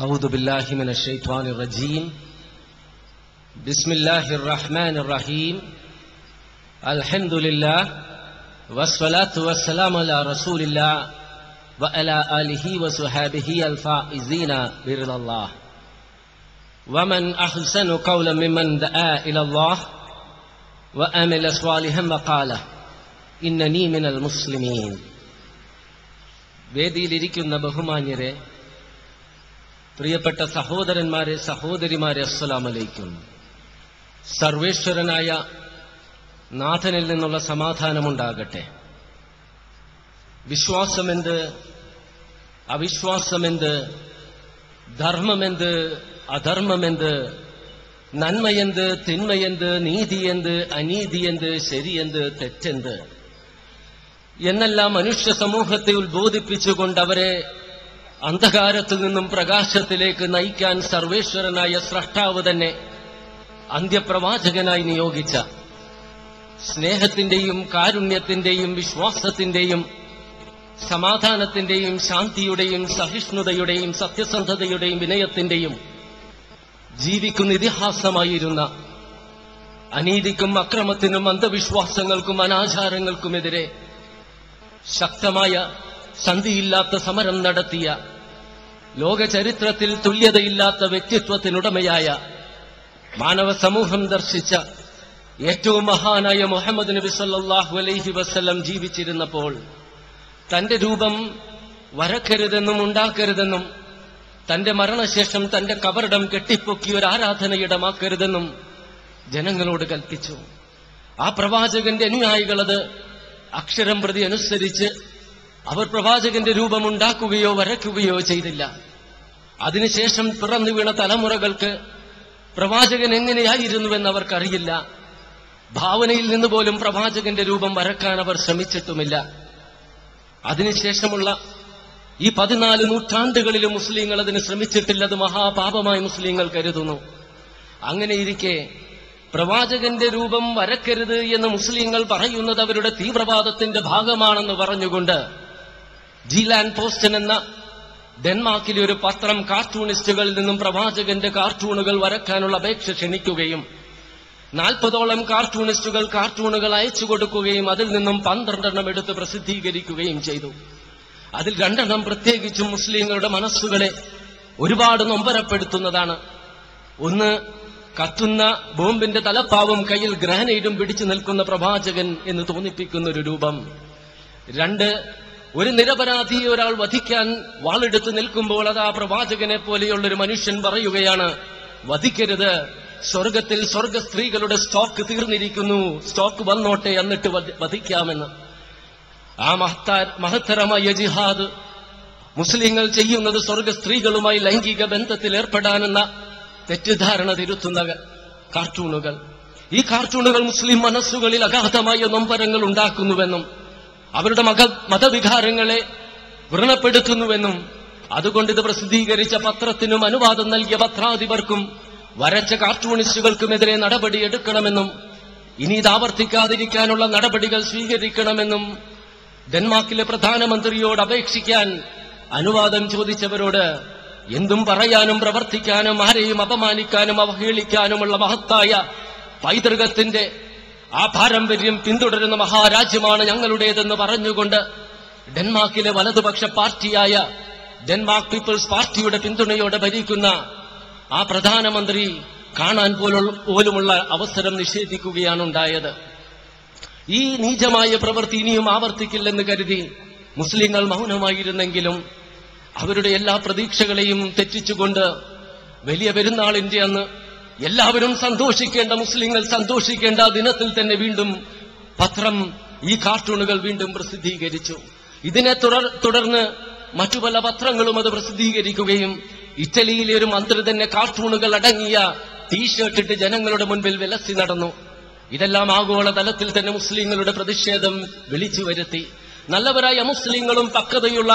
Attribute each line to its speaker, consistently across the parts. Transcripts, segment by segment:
Speaker 1: أعوذ بالله من الشيطان الرجيم بسم الله الرحمن الرحيم الحمد لله والصلاة والسلام على رسول الله وعلى آله وصحابه الفائزين برضا الله ومن أحسن قولا ممن دعا إلى الله وأمل صالحا وقال إنني من المسلمين വേദിയിലിരിക്കുന്ന ബഹുമാന്യരെ പ്രിയപ്പെട്ട സഹോദരന്മാരെ സഹോദരിമാരെ അസ്സലാം അലൈക്കും സർവേശ്വരനായ നാഥനിൽ നിന്നുള്ള സമാധാനമുണ്ടാകട്ടെ. വിശ്വാസമെന്ത് അവിശ്വാസമെന്ത് ധർമ്മമെന്ത് അധർമ്മമെന്ത് നന്മയെന്ത് തിന്മയെന്ത് നീതിയെന്ത് അനീതിയെന്ത് ശരിയെന്ത് തെറ്റെന്ത് എന്നെല്ലാം മനുഷ്യ സമൂഹത്തെ ഉത്ബോധിപ്പിച്ചുകൊണ്ട് അവരെ അന്ധകാരത്തിൽ നിന്നും പ്രകാശത്തിലേക്ക് നയിക്കാൻ സർവേശ്വരനായ സ്രഷ്ടാവ് തന്നെ അന്ത്യപ്രവാചകനായി നിയോഗിച്ച സ്നേഹത്തിന്റെയും കാരുണ്യത്തിന്റെയും വിശ്വാസത്തിന്റെയും സമാധാനത്തിന്റെയും ശാന്തിയുടെയും സഹിഷ്ണുതയുടെയും സത്യസന്ധതയുടെയും വിനയത്തിന്റെയും ജീവിക്കുന്ന ഇതിഹാസമായിരുന്ന അനീതിക്കും അക്രമത്തിനും അന്ധവിശ്വാസങ്ങൾക്കും അനാചാരങ്ങൾക്കുമെതിരെ ശക്തമായ സന്ധിയില്ലാത്ത സമരം നടത്തിയ ലോക ചരിത്രത്തിൽ തുല്യതയില്ലാത്ത വ്യക്തിത്വത്തിനുടമയായ മാനവ സമൂഹം ദർശിച്ച ഏറ്റവും മഹാനായ മുഹമ്മദ് നബി സല്ലാഹു അലൈഹി വസ്ല്ലം ജീവിച്ചിരുന്നപ്പോൾ തന്റെ രൂപം വരക്കരുതെന്നും ഉണ്ടാക്കരുതെന്നും തന്റെ മരണശേഷം തന്റെ കബറിടം കെട്ടിപ്പൊക്കി ഒരു ആരാധനയിടമാക്കരുതെന്നും ജനങ്ങളോട് കൽപ്പിച്ചു. ആ പ്രവാചകന്റെ അനുയായികളത് അക്ഷരം പ്രതി അനുസരിച്ച് അവർ പ്രവാചകന്റെ രൂപമുണ്ടാക്കുകയോ വരയ്ക്കുകയോ ചെയ്തില്ല. അതിനുശേഷം പിറന്നു വീണ തലമുറകൾക്ക് പ്രവാചകൻ എങ്ങനെയായിരുന്നുവെന്ന് അവർക്കറിയില്ല. ഭാവനയിൽ നിന്ന് പോലും പ്രവാചകന്റെ രൂപം വരക്കാൻ അവർ ശ്രമിച്ചിട്ടുമില്ല. അതിനുശേഷമുള്ള ഈ പതിനാല് നൂറ്റാണ്ടുകളിലും മുസ്ലിങ്ങൾ അതിന് ശ്രമിച്ചിട്ടില്ലത് മഹാപാപമായി മുസ്ലിങ്ങൾ കരുതുന്നു. അങ്ങനെയിരിക്കെ പ്രവാചകന്റെ രൂപം വരക്കരുത് എന്ന് മുസ്ലിങ്ങൾ പറയുന്നത് അവരുടെ തീവ്രവാദത്തിന്റെ ഭാഗമാണെന്ന് പറഞ്ഞുകൊണ്ട് ജീലാൻ പോസ്റ്റൻ എന്ന ഡെൻമാർക്കിലെ ഒരു പത്രം കാർട്ടൂണിസ്റ്റുകളിൽ നിന്നും പ്രവാചകന്റെ കാർട്ടൂണുകൾ വരക്കാനുള്ള അപേക്ഷ ക്ഷണിക്കുകയും നാൽപ്പതോളം കാർട്ടൂണിസ്റ്റുകൾ കാർട്ടൂണുകൾ അയച്ചു കൊടുക്കുകയും അതിൽ നിന്നും പന്ത്രണ്ടെണ്ണം എടുത്ത് പ്രസിദ്ധീകരിക്കുകയും ചെയ്തു. അതിൽ രണ്ടെണ്ണം പ്രത്യേകിച്ചും മുസ്ലിങ്ങളുടെ മനസ്സുകളെ ഒരുപാട് നൊമ്പരപ്പെടുത്തുന്നതാണ്. ഒന്ന് കത്തുന്ന ബോംബിന്റെ തലപ്പാവും കയ്യിൽ ഗ്രാനൈഡും പിടിച്ചു നിൽക്കുന്ന പ്രവാചകൻ എന്ന് തോന്നിപ്പിക്കുന്ന ഒരു രൂപം. രണ്ട് ഒരു നിരപരാധിയെ ഒരാൾ വധിക്കാൻ വാളെടുത്ത് നിൽക്കുമ്പോൾ അത് ആ പ്രവാചകനെ പോലെയുള്ള ഒരു മനുഷ്യൻ പറയുകയാണ് വധിക്കരുത്. സ്വർഗത്തിൽ സ്വർഗ സ്ത്രീകളുടെ സ്റ്റോക്ക് തീർന്നിരിക്കുന്നു. സ്റ്റോക്ക് വന്നോട്ടെ എന്നിട്ട് വധ- വധിക്കാമെന്ന്. ആ മഹത്താ മഹത്തരമായ ജിഹാദ് മുസ്ലിങ്ങൾ ചെയ്യുന്നത് സ്വർഗ സ്ത്രീകളുമായി ലൈംഗിക ബന്ധത്തിൽ ഏർപ്പെടാനെന്ന തെറ്റിദ്ധാരണ തിരുത്തുന്ന കാർട്ടൂണുകൾ ഈ കാർട്ടൂണുകൾ മുസ്ലിം മനസ്സുകളിൽ അഗാധമായ നൊമ്പരങ്ങൾ ഉണ്ടാക്കുന്നുവെന്നും അവരുടെ മക മതവികാരങ്ങളെ വ്രണപ്പെടുത്തുന്നുവെന്നും അതുകൊണ്ട് ഇത് പ്രസിദ്ധീകരിച്ച പത്രത്തിനും അനുവാദം നൽകിയ പത്രാധിപർക്കും വരച്ച കാർട്ടൂണിസ്റ്റുകൾക്കുമെതിരെ നടപടിയെടുക്കണമെന്നും ഇനി ഇത് ആവർത്തിക്കാതിരിക്കാനുള്ള നടപടികൾ സ്വീകരിക്കണമെന്നും ഡെൻമാർക്കിലെ പ്രധാനമന്ത്രിയോട് അപേക്ഷിക്കാൻ അനുവാദം ചോദിച്ചവരോട് എന്തും പറയാനും പ്രവർത്തിക്കാനും ആരെയും അപമാനിക്കാനും അവഹേളിക്കാനുമുള്ള മഹത്തായ പൈതൃകത്തിന്റെ ആ പാരമ്പര്യം പിന്തുടരുന്ന മഹാരാജ്യമാണ് ഞങ്ങളുടേതെന്ന് പറഞ്ഞുകൊണ്ട് ഡെൻമാർക്കിലെ വലതുപക്ഷ പാർട്ടിയായ ഡെൻമാർക്ക് പീപ്പിൾസ് പാർട്ടിയുടെ പിന്തുണയോടെ ഭരിക്കുന്ന ആ പ്രധാനമന്ത്രി കാണാൻ പോലുമുള്ള അവസരം നിഷേധിക്കുകയാണ് ഉണ്ടായത് ഈ നീചമായ പ്രവൃത്തി ഇനിയും ആവർത്തിക്കില്ലെന്ന് കരുതി മുസ്ലിങ്ങൾ മൗനമായിരുന്നെങ്കിലും അവരുടെ എല്ലാ പ്രതീക്ഷകളെയും തെറ്റിച്ചുകൊണ്ട് വലിയ പെരുന്നാളിന്റെ അന്ന് എല്ലാവരും സന്തോഷിക്കേണ്ട മുസ്ലിങ്ങൾ സന്തോഷിക്കേണ്ട ദിനത്തിൽ തന്നെ വീണ്ടും പത്രം ഈ കാർട്ടൂണുകൾ വീണ്ടും പ്രസിദ്ധീകരിച്ചു. ഇതിനെ തുടർ തുടർന്ന് മറ്റു പല പത്രങ്ങളും അത് പ്രസിദ്ധീകരിക്കുകയും ഇറ്റലിയിലെ ഒരു മന്ത്രി തന്നെ കാർട്ടൂണുകൾ അടങ്ങിയ ടീഷർട്ട് ഇട്ട് ജനങ്ങളുടെ മുൻപിൽ വിലസി നടന്നു. ഇതെല്ലാം ആഗോള തലത്തിൽ തന്നെ മുസ്ലിങ്ങളുടെ പ്രതിഷേധം വിളിച്ചു വരുത്തി. നല്ലവരായ മുസ്ലിങ്ങളും പക്വതയുള്ള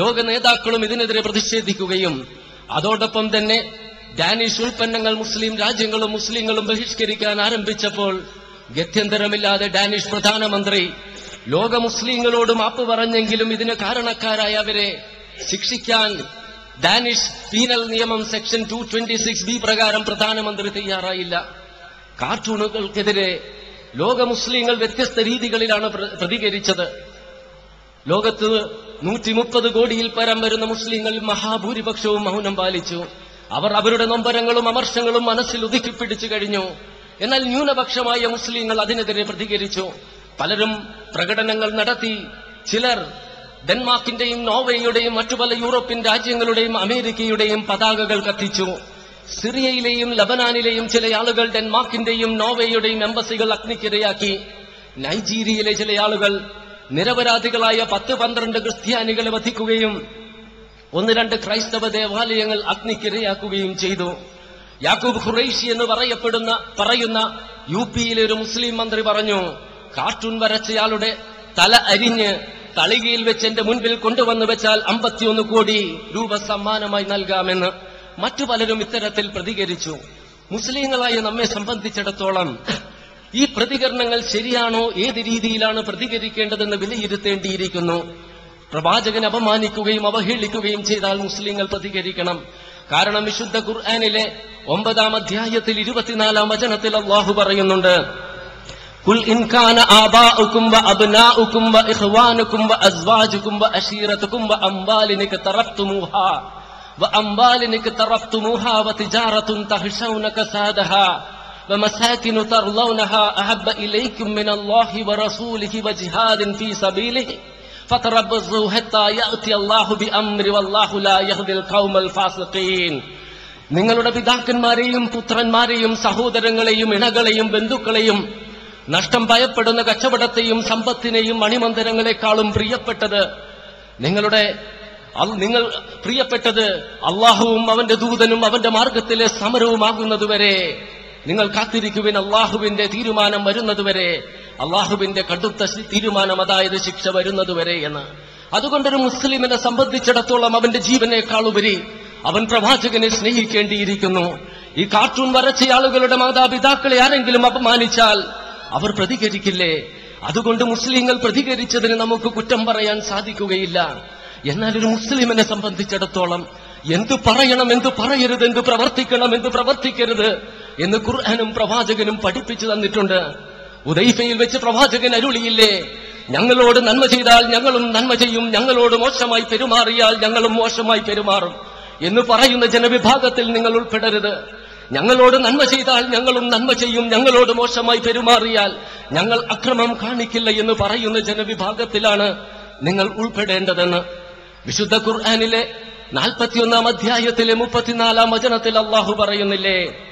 Speaker 1: ലോക നേതാക്കളും ഇതിനെതിരെ പ്രതിഷേധിക്കുകയും അതോടൊപ്പം തന്നെ ഡാനിഷ് ഉൽപ്പന്നങ്ങൾ മുസ്ലിം രാജ്യങ്ങളും മുസ്ലിങ്ങളും ബഹിഷ്കരിക്കാൻ ആരംഭിച്ചപ്പോൾ ഗത്യന്തരമില്ലാതെ ഡാനിഷ് പ്രധാനമന്ത്രി ലോക മുസ്ലിങ്ങളോട് മാപ്പ് പറഞ്ഞെങ്കിലും ഇതിന് കാരണക്കാരായ അവരെ ശിക്ഷിക്കാൻ ഡാനിഷ് പീനൽ നിയമം section two twenty six B പ്രകാരം പ്രധാനമന്ത്രി തയ്യാറായില്ല. കാർട്ടൂണുകൾക്കെതിരെ ലോക മുസ്ലിങ്ങൾ വ്യത്യസ്ത രീതികളിലാണ് പ്രതികരിച്ചത്. ലോകത്ത് നൂറ്റി മുപ്പത് കോടിയിൽ പരം വരുന്ന മുസ്ലിങ്ങൾ മഹാഭൂരിപക്ഷവും മൗനം പാലിച്ചു. അവർ അവരുടെ നൊമ്പരങ്ങളും അമർഷങ്ങളും മനസ്സിൽ ഒതുക്കിപ്പിടിച്ചു കഴിഞ്ഞു. എന്നാൽ ന്യൂനപക്ഷമായ മുസ്ലിങ്ങൾ അതിനെതിരെ പ്രതികരിച്ചു. പലരും പ്രകടനങ്ങൾ നടത്തി. ചിലർ ഡെൻമാർക്കിന്റെയും നോർവേയുടെയും മറ്റു പല യൂറോപ്യൻ രാജ്യങ്ങളുടെയും അമേരിക്കയുടെയും പതാകകൾ കത്തിച്ചു. സിറിയയിലെയും ലബനാനിലെയും ചില ആളുകൾ ഡെൻമാർക്കിന്റെയും നോർവേയുടെയും എംബസികൾ അഗ്നിക്കിരയാക്കി. നൈജീരിയയിലെ ചില ആളുകൾ നിരപരാധികളായ പത്ത് പന്ത്രണ്ട് ക്രിസ്ത്യാനികളെ വധിക്കുകയും ഒന്ന് രണ്ട് ക്രൈസ്തവ ദേവാലയങ്ങൾ അഗ്നിക്കിരയാക്കുകയും ചെയ്തു. യാക്കൂബ് ഖുറൈഷി എന്ന് പറയപ്പെടുന്ന പറയുന്ന യു പിയിലെ ഒരു മുസ്ലിം മന്ത്രി പറഞ്ഞു കാർട്ടൂൺ വരച്ചയാളുടെ തല അരിഞ്ഞ് തളികയിൽ വെച്ച് എന്റെ മുൻപിൽ കൊണ്ടുവന്നു വെച്ചാൽ അമ്പത്തിയൊന്ന് കോടി രൂപ സമ്മാനമായി നൽകാമെന്ന് മറ്റു പലരും ഇത്തരത്തിൽ പ്രതികരിച്ചു. മുസ്ലിങ്ങളായ നമ്മെ സംബന്ധിച്ചിടത്തോളം ഈ പ്രതികരണങ്ങൾ ശരിയാണോ? ഏത് രീതിയിലാണ് പ്രതികരിക്കേണ്ടതെന്ന് വിലയിരുത്തേണ്ടിയിരിക്കുന്നു? പ്രവാചകൻ അപമാനിക്കുകയും അവഹേളിക്കുകയും ചെയ്താൽ മുസ്ലിങ്ങൾ പ്രതികരിക്കണം കാരണം വിശുദ്ധ ഖുർആനിലെ ഒമ്പതാം അധ്യായത്തിൽ ഇരുപത്തിനാലാം വചനത്തിൽ അള്ളാഹു പറയുന്നുണ്ട് قل إن كان آباؤكم وأبناؤكم وإخوانكم وأزواجكم وأشيرتكم وأموال اقترفتموها وأموال اقترفتموها وتجارة تخشون كسادها ومساكن ترضونها أحب إليكم من الله ورسوله وجهاد في سبيله ഫതറബ്സു ഹത്താ അല്ലാഹു ബിഅംരി വല്ലാഹു ലാ യഹ്ദിൽ ഖൗമൽ ഫാസിഖീൻ നിങ്ങളുടെ പിതാക്കന്മാരെയും പുത്രന്മാരെയും സഹോദരങ്ങളെയും ഇണകളെയും ബന്ധുക്കളെയും നഷ്ടം ഭയപ്പെടുന്ന കച്ചവടത്തെയും സമ്പത്തിനെയും മണിമന്ദിരങ്ങളെക്കാളും പ്രിയപ്പെട്ടത് നിങ്ങളുടെ നിങ്ങൾ പ്രിയപ്പെട്ടത് അള്ളാഹുവും അവന്റെ ദൂതനും അവന്റെ മാർഗത്തിലെ സമരവുമാകുന്നതുവരെ നിങ്ങൾ കാത്തിരിക്കുവിൻ അള്ളാഹുവിന്റെ തീരുമാനം വരുന്നതുവരെ അള്ളാഹുവിന്റെ കടുത്ത തീരുമാനം അതായത് ശിക്ഷ വരുന്നതുവരെ എന്ന്. അതുകൊണ്ടൊരു മുസ്ലിമിനെ സംബന്ധിച്ചിടത്തോളം അവന്റെ ജീവനേക്കാൾ ഉപരി അവൻ പ്രവാചകനെ സ്നേഹിക്കേണ്ടിയിരിക്കുന്നു. ഈ കാർട്ടൂൺ വരച്ച ആളുകളുടെ മാതാപിതാക്കളെ ആരെങ്കിലും അപമാനിച്ചാൽ അവർ പ്രതികരിക്കില്ലേ? അതുകൊണ്ട് മുസ്ലിങ്ങൾ പ്രതികരിച്ചതിന് നമുക്ക് കുറ്റം പറയാൻ സാധിക്കുകയില്ല. എന്നാൽ ഒരു മുസ്ലിമിനെ സംബന്ധിച്ചിടത്തോളം എന്തു പറയണം എന്തു പറയരുത് എന്തു പ്രവർത്തിക്കണം എന്തു പ്രവർത്തിക്കരുത് എന്ന് ഖുർആാനും പ്രവാചകനും പഠിപ്പിച്ചു തന്നിട്ടുണ്ട്. ഉദൈഫയിൽ വെച്ച് പ്രവാചകൻ അരുളിയില്ലേ? ഞങ്ങളോട് നന്മ ചെയ്താൽ ഞങ്ങളും നന്മ ചെയ്യും. ഞങ്ങളോട് മോശമായി പെരുമാറിയാൽ ഞങ്ങളും മോശമായി പെരുമാറും. എന്ന് പറയുന്ന ജനവിഭാഗത്തിൽ നിങ്ങൾ ഉൾപ്പെടരുത്. ഞങ്ങളോട് നന്മ ചെയ്താൽ ഞങ്ങളും നന്മ ചെയ്യും. ഞങ്ങളോട് മോശമായി പെരുമാറിയാൽ ഞങ്ങൾ അക്രമം കാണിക്കില്ല എന്ന് പറയുന്ന ജനവിഭാഗത്തിലാണ് നിങ്ങൾ ഉൾപ്പെടേണ്ടതെന്ന്. വിശുദ്ധ ഖുർആാനിലെ നാൽപ്പത്തിയൊന്നാം അധ്യായത്തിലെ മുപ്പത്തിനാലാം വചനത്തിൽ അള്ളാഹു പറയുന്നില്ലേ?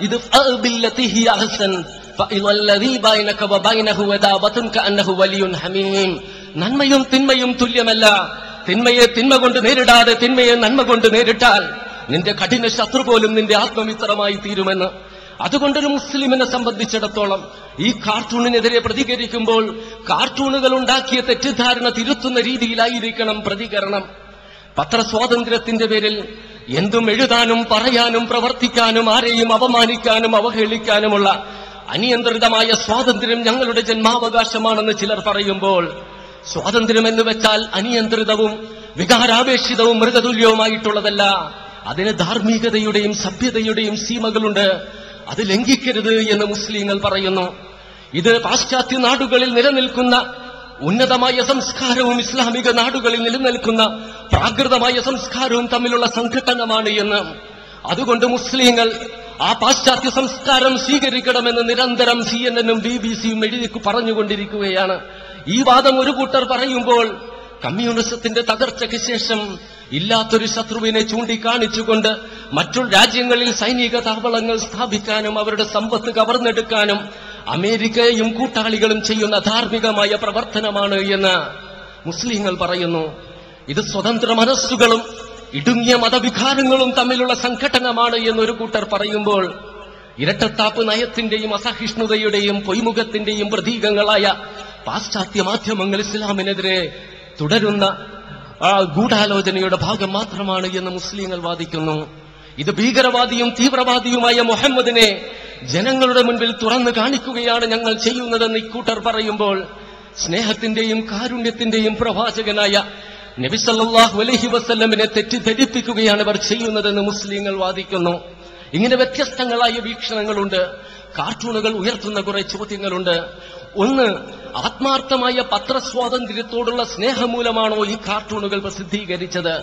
Speaker 1: ഇത് നന്മയും തിന്മയും തുല്യമല്ല. തിന്മയെ തിന്മ കൊണ്ട് നേരിടാതെ തിന്മയെ നന്മ കൊണ്ട് നേരിട്ടാൽ നിന്റെ കഠിന ശത്രു പോലും നിന്റെ ആത്മമിത്രമായി തീരുമെന്ന്. അതുകൊണ്ടൊരു മുസ്ലിമിനെ സംബന്ധിച്ചിടത്തോളം ഈ കാർട്ടൂണിനെതിരെ പ്രതികരിക്കുമ്പോൾ കാർട്ടൂണുകൾ ഉണ്ടാക്കിയ തെറ്റിദ്ധാരണ തിരുത്തുന്ന രീതിയിലായിരിക്കണം പ്രതികരണം. പത്രസ്വാതന്ത്ര്യത്തിന്റെ പേരിൽ എന്തും എഴുതാനും പറയാനും പ്രവർത്തിക്കാനും ആരെയും അപമാനിക്കാനും അവഹേളിക്കാനുമുള്ള അനിയന്ത്രിതമായ സ്വാതന്ത്ര്യം ഞങ്ങളുടെ ജന്മാവകാശമാണെന്ന് ചിലർ പറയുമ്പോൾ സ്വാതന്ത്ര്യം എന്ന് വെച്ചാൽ അനിയന്ത്രിതവും വികാരാപേക്ഷിതവും മൃഗതുല്യവുമായിട്ടുള്ളതല്ല. അതിന് ധാർമ്മികതയുടെയും സഭ്യതയുടെയും സീമകളുണ്ട്. അത് ലംഘിക്കരുത് എന്ന് മുസ്ലിങ്ങൾ പറയുന്നു. ഇത് പാശ്ചാത്യ നാടുകളിൽ നിലനിൽക്കുന്ന ഉന്നതമായ സംസ്കാരവും ഇസ്ലാമിക നാടുകളിൽ നിലനിൽക്കുന്ന പ്രാകൃതമായ സംസ്കാരവും തമ്മിലുള്ള സംഘട്ടനമാണ് എന്ന്. അതുകൊണ്ട് മുസ്ലിങ്ങൾ ആ പാശ്ചാത്യ സംസ്കാരം സ്വീകരിക്കണമെന്ന് നിരന്തരം സി എൻ എനും ബി ബി സിയും എഴുതി പറഞ്ഞുകൊണ്ടിരിക്കുകയാണ്. ഈ വാദം ഒരു കൂട്ടർ പറയുമ്പോൾ കമ്മ്യൂണിസത്തിന്റെ തകർച്ചയ്ക്ക് ശേഷം ഇല്ലാത്തൊരു ശത്രുവിനെ ചൂണ്ടിക്കാണിച്ചുകൊണ്ട് മറ്റു രാജ്യങ്ങളിൽ സൈനിക താവളങ്ങൾ സ്ഥാപിക്കാനും അവരുടെ സമ്പത്ത് കവർന്നെടുക്കാനും അമേരിക്കയും കൂട്ടാളികളും ചെയ്യുന്ന ധാർമ്മികമായ പ്രവർത്തനമാണ് എന്ന് മുസ്ലിങ്ങൾ പറയുന്നു. ഇത് സ്വതന്ത്ര മനസ്സുകളും ഇടുങ്ങിയ മതവികാരങ്ങളും തമ്മിലുള്ള സംഘടനമാണ് എന്നൊരു കൂട്ടർ പറയുമ്പോൾ ഇരട്ടത്താപ്പ് നയത്തിന്റെയും അസഹിഷ്ണുതയുടെയും പൊയ്മുഖത്തിന്റെയും പ്രതീകങ്ങളായ പാശ്ചാത്യ മാധ്യമങ്ങൾ ഇസ്ലാമിനെതിരെ തുടരുന്ന ഗൂഢാലോചനയുടെ ഭാഗം മാത്രമാണ് എന്ന് മുസ്ലിങ്ങൾ വാദിക്കുന്നു. ഇത് ഭീകരവാദിയും തീവ്രവാദിയുമായ മുഹമ്മദിനെ ജനങ്ങളുടെ മുൻപിൽ തുറന്നു കാണിക്കുകയാണ് ഞങ്ങൾ ചെയ്യുന്നതെന്ന് ഇക്കൂട്ടർ പറയുമ്പോൾ സ്നേഹത്തിന്റെയും കാരുണ്യത്തിന്റെയും പ്രവാചകനായ നബിസല്ലാഹു അലഹി വസ്ല്ലമിനെ തെറ്റിദ്ധരിപ്പിക്കുകയാണ് ഇവർ ചെയ്യുന്നതെന്ന് മുസ്ലിങ്ങൾ വാദിക്കുന്നു. ഇങ്ങനെ വ്യത്യസ്തങ്ങളായ വീക്ഷണങ്ങളുണ്ട്. കാർട്ടൂണുകൾ ഉയർത്തുന്ന കുറെ ചോദ്യങ്ങളുണ്ട്. ഒന്ന് ആത്മാർത്ഥമായ പത്രസ്വാതന്ത്ര്യത്തോടുള്ള സ്നേഹമൂലമാണോ ഈ കാർട്ടൂണുകൾ പ്രസിദ്ധീകരിച്ചത്?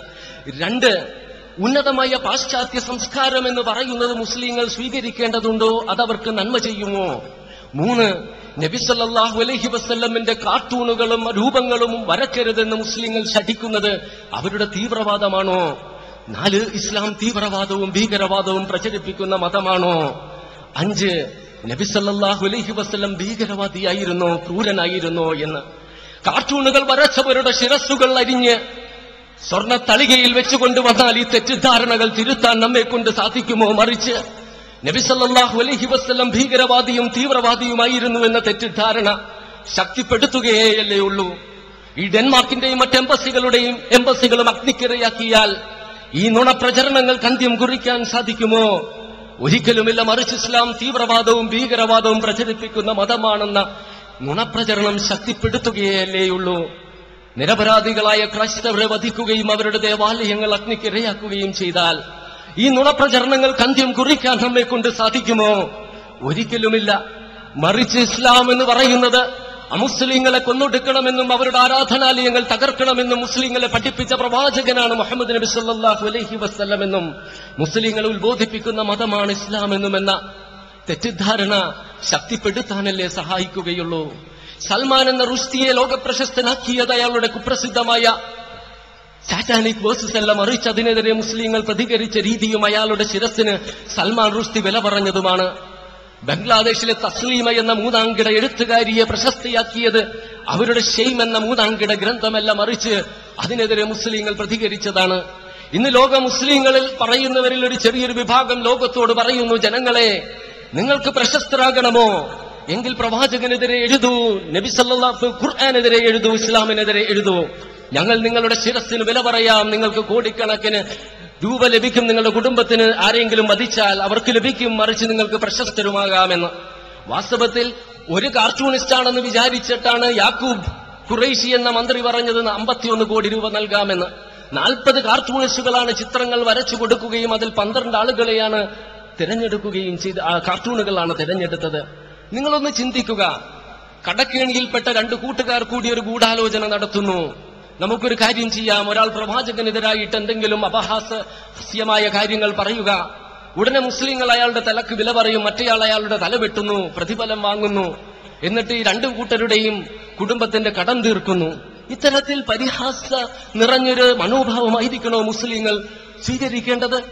Speaker 1: രണ്ട് ഉന്നതമായ പാശ്ചാത്യ സംസ്കാരം എന്ന് പറയുന്നത് മുസ്ലിങ്ങൾ സ്വീകരിക്കേണ്ടതുണ്ടോ? അതവർക്ക് നന്മ ചെയ്യുമോ? മൂന്ന് നബിസല്ലാഹു അലഹി വസ്ല്ലമിന്റെ കാർട്ടൂണുകളും രൂപങ്ങളും വരക്കരുതെന്ന് മുസ്ലിങ്ങൾ ശഠിക്കുന്നത് അവരുടെ തീവ്രവാദമാണോ? നാല് ഇസ്ലാം തീവ്രവാദവും ഭീകരവാദവും പ്രചരിപ്പിക്കുന്ന മതമാണോ? അഞ്ച് നബിസല്ലാഹു അലഹി വസ്ല്ലം ഭീകരവാദിയായിരുന്നോ? ക്രൂരനായിരുന്നോ എന്ന്. കാർട്ടൂണുകൾ വരച്ചവരുടെ ശിരസ്സുകൾ അരിഞ്ഞ് സ്വർണ തളികയിൽ വെച്ചുകൊണ്ട് വന്നാൽ ഈ തെറ്റിദ്ധാരണകൾ തിരുത്താൻ നമ്മെ കൊണ്ട് സാധിക്കുമോ മറിച്ച്? നബിസല്ലാഹു അലഹി വസ്ലം ഭീകരവാദിയും തീവ്രവാദിയുമായിരുന്നു എന്ന തെറ്റിദ്ധാരണ ശക്തിപ്പെടുത്തുകയേയല്ലേ ഉള്ളൂ. ഈ ഡെൻമാർക്കിന്റെയും മറ്റ് എംബസികളുടെയും എംബസികളും അഗ്നിക്കിരയാക്കിയാൽ ഈ നുണപ്രചരണങ്ങൾക്ക് അന്ത്യം കുറിക്കാൻ സാധിക്കുമോ? ഒരിക്കലുമില്ല മറിച്ച് ഇസ്ലാം തീവ്രവാദവും ഭീകരവാദവും പ്രചരിപ്പിക്കുന്ന മതമാണെന്ന നുണപ്രചരണം ശക്തിപ്പെടുത്തുകയല്ലേയുള്ളൂ നിരപരാധികളായ ക്രൈസ്തവരെ വധിക്കുകയും അവരുടെ ദേവാലയങ്ങൾ അഗ്നിക്കിരയാക്കുകയും ചെയ്താൽ ഈ നുണപ്രചരണങ്ങൾക്ക് അന്ത്യം കുറിക്കാൻ നമ്മെ കൊണ്ട് സാധിക്കുമോ? ഒരിക്കലുമില്ല. മറിച്ച് ഇസ്ലാം എന്ന് പറയുന്നത് അമുസ്ലിങ്ങളെ കൊന്നൊടുക്കണമെന്നും അവരുടെ ആരാധനാലയങ്ങൾ തകർക്കണമെന്നും മുസ്ലിങ്ങളെ പഠിപ്പിച്ച പ്രവാചകനാണ് മുഹമ്മദ് നബി സല്ലാഹു അലഹി എന്നും മുസ്ലിങ്ങളെ ഉത്ബോധിപ്പിക്കുന്ന മതമാണ് ഇസ്ലാം എന്നുമെന്ന തെറ്റിദ്ധാരണ ശക്തിപ്പെടുത്താനല്ലേ സഹായിക്കുകയുള്ളൂ. സൽമാൻ എന്ന റുഷ്തിയെ ലോകപ്രശസ്തനാക്കിയത് അയാളുടെ കുപ്രസിദ്ധമായ സാറ്റാനിക് വേഴ്സസ് എല്ലാം മറിച്ച് അതിനെതിരെ മുസ്ലിങ്ങൾ പ്രതികരിച്ച രീതിയും അയാളുടെ ശിരസിന് സൽമാൻ റുഷ്തി വില പറഞ്ഞതുമാണ്. ബംഗ്ലാദേശിലെ തസ്ലീമ എന്ന മൂന്നാംകിട എഴുത്തുകാരിയെ പ്രശസ്തിയാക്കിയത് അവരുടെ ഷെയ്ം എന്ന മൂന്നാംകിട ഗ്രന്ഥമെല്ലാം അറിച്ച് അതിനെതിരെ മുസ്ലിങ്ങൾ പ്രതികരിച്ചതാണ്. ഇന്ന് ലോക മുസ്ലിങ്ങളിൽ പറയുന്നവരിൽ ഒരു ചെറിയൊരു വിഭാഗം ലോകത്തോട് പറയുന്നു ജനങ്ങളെ നിങ്ങൾക്ക് പ്രശസ്തരാകണമോ? എങ്കിൽ പ്രവാചകനെതിരെ എഴുതൂ നബി സല്ലല്ലാഹു ഖുർആാനെതിരെ എഴുതൂ ഇസ്ലാമിനെതിരെ എഴുതൂ. ഞങ്ങൾ നിങ്ങളുടെ ശിരസിന് വില പറയാം. നിങ്ങൾക്ക് കോടിക്കണക്കിന് രൂപ ലഭിക്കും നിങ്ങളുടെ കുടുംബത്തിന്. ആരെങ്കിലും വധിച്ചാൽ അവർക്ക് ലഭിക്കും. മറിച്ച് നിങ്ങൾക്ക് പ്രശസ്തരുമാകാമെന്ന്. വാസ്തവത്തിൽ ഒരു കാർട്ടൂണിസ്റ്റാണെന്ന് വിചാരിച്ചിട്ടാണ് യാക്കൂബ് ഖുറൈഷി എന്ന മന്ത്രി പറഞ്ഞത്. അമ്പത്തിയൊന്ന് കോടി രൂപ നൽകാമെന്ന്. നാൽപ്പത് കാർട്ടൂണിസ്റ്റുകളാണ് ചിത്രങ്ങൾ വരച്ചു കൊടുക്കുകയും അതിൽ പന്ത്രണ്ട് ആളുകളെയാണ് തിരഞ്ഞെടുക്കുകയും ചെയ്ത് കാർട്ടൂണുകളാണ് തിരഞ്ഞെടുത്തത്. നിങ്ങളൊന്ന് ചിന്തിക്കുക. കടക്കേണിയിൽപ്പെട്ട രണ്ട് കൂട്ടുകാർ കൂടി ഒരു ഗൂഢാലോചന നടത്തുന്നു. നമുക്കൊരു കാര്യം ചെയ്യാം. ഒരാൾ പ്രവാചകനെതിരായിട്ട് എന്തെങ്കിലും അപഹാസ്യമായ കാര്യങ്ങൾ പറയുക. ഉടനെ മുസ്ലിങ്ങൾ അയാളുടെ തലക്ക് വില പറയും. മറ്റേയാൾ അയാളുടെ തല വെട്ടുന്നു. പ്രതിഫലം വാങ്ങുന്നു. എന്നിട്ട് ഈ രണ്ടു കൂട്ടരുടെയും കുടുംബത്തിന്റെ കടം തീർക്കുന്നു. ഇത്തരത്തിൽ പരിഹാസ നിറഞ്ഞൊരു മനോഭാവമായിരിക്കണോ മുസ്ലിങ്ങൾ സ്വീകരിക്കേണ്ടത്?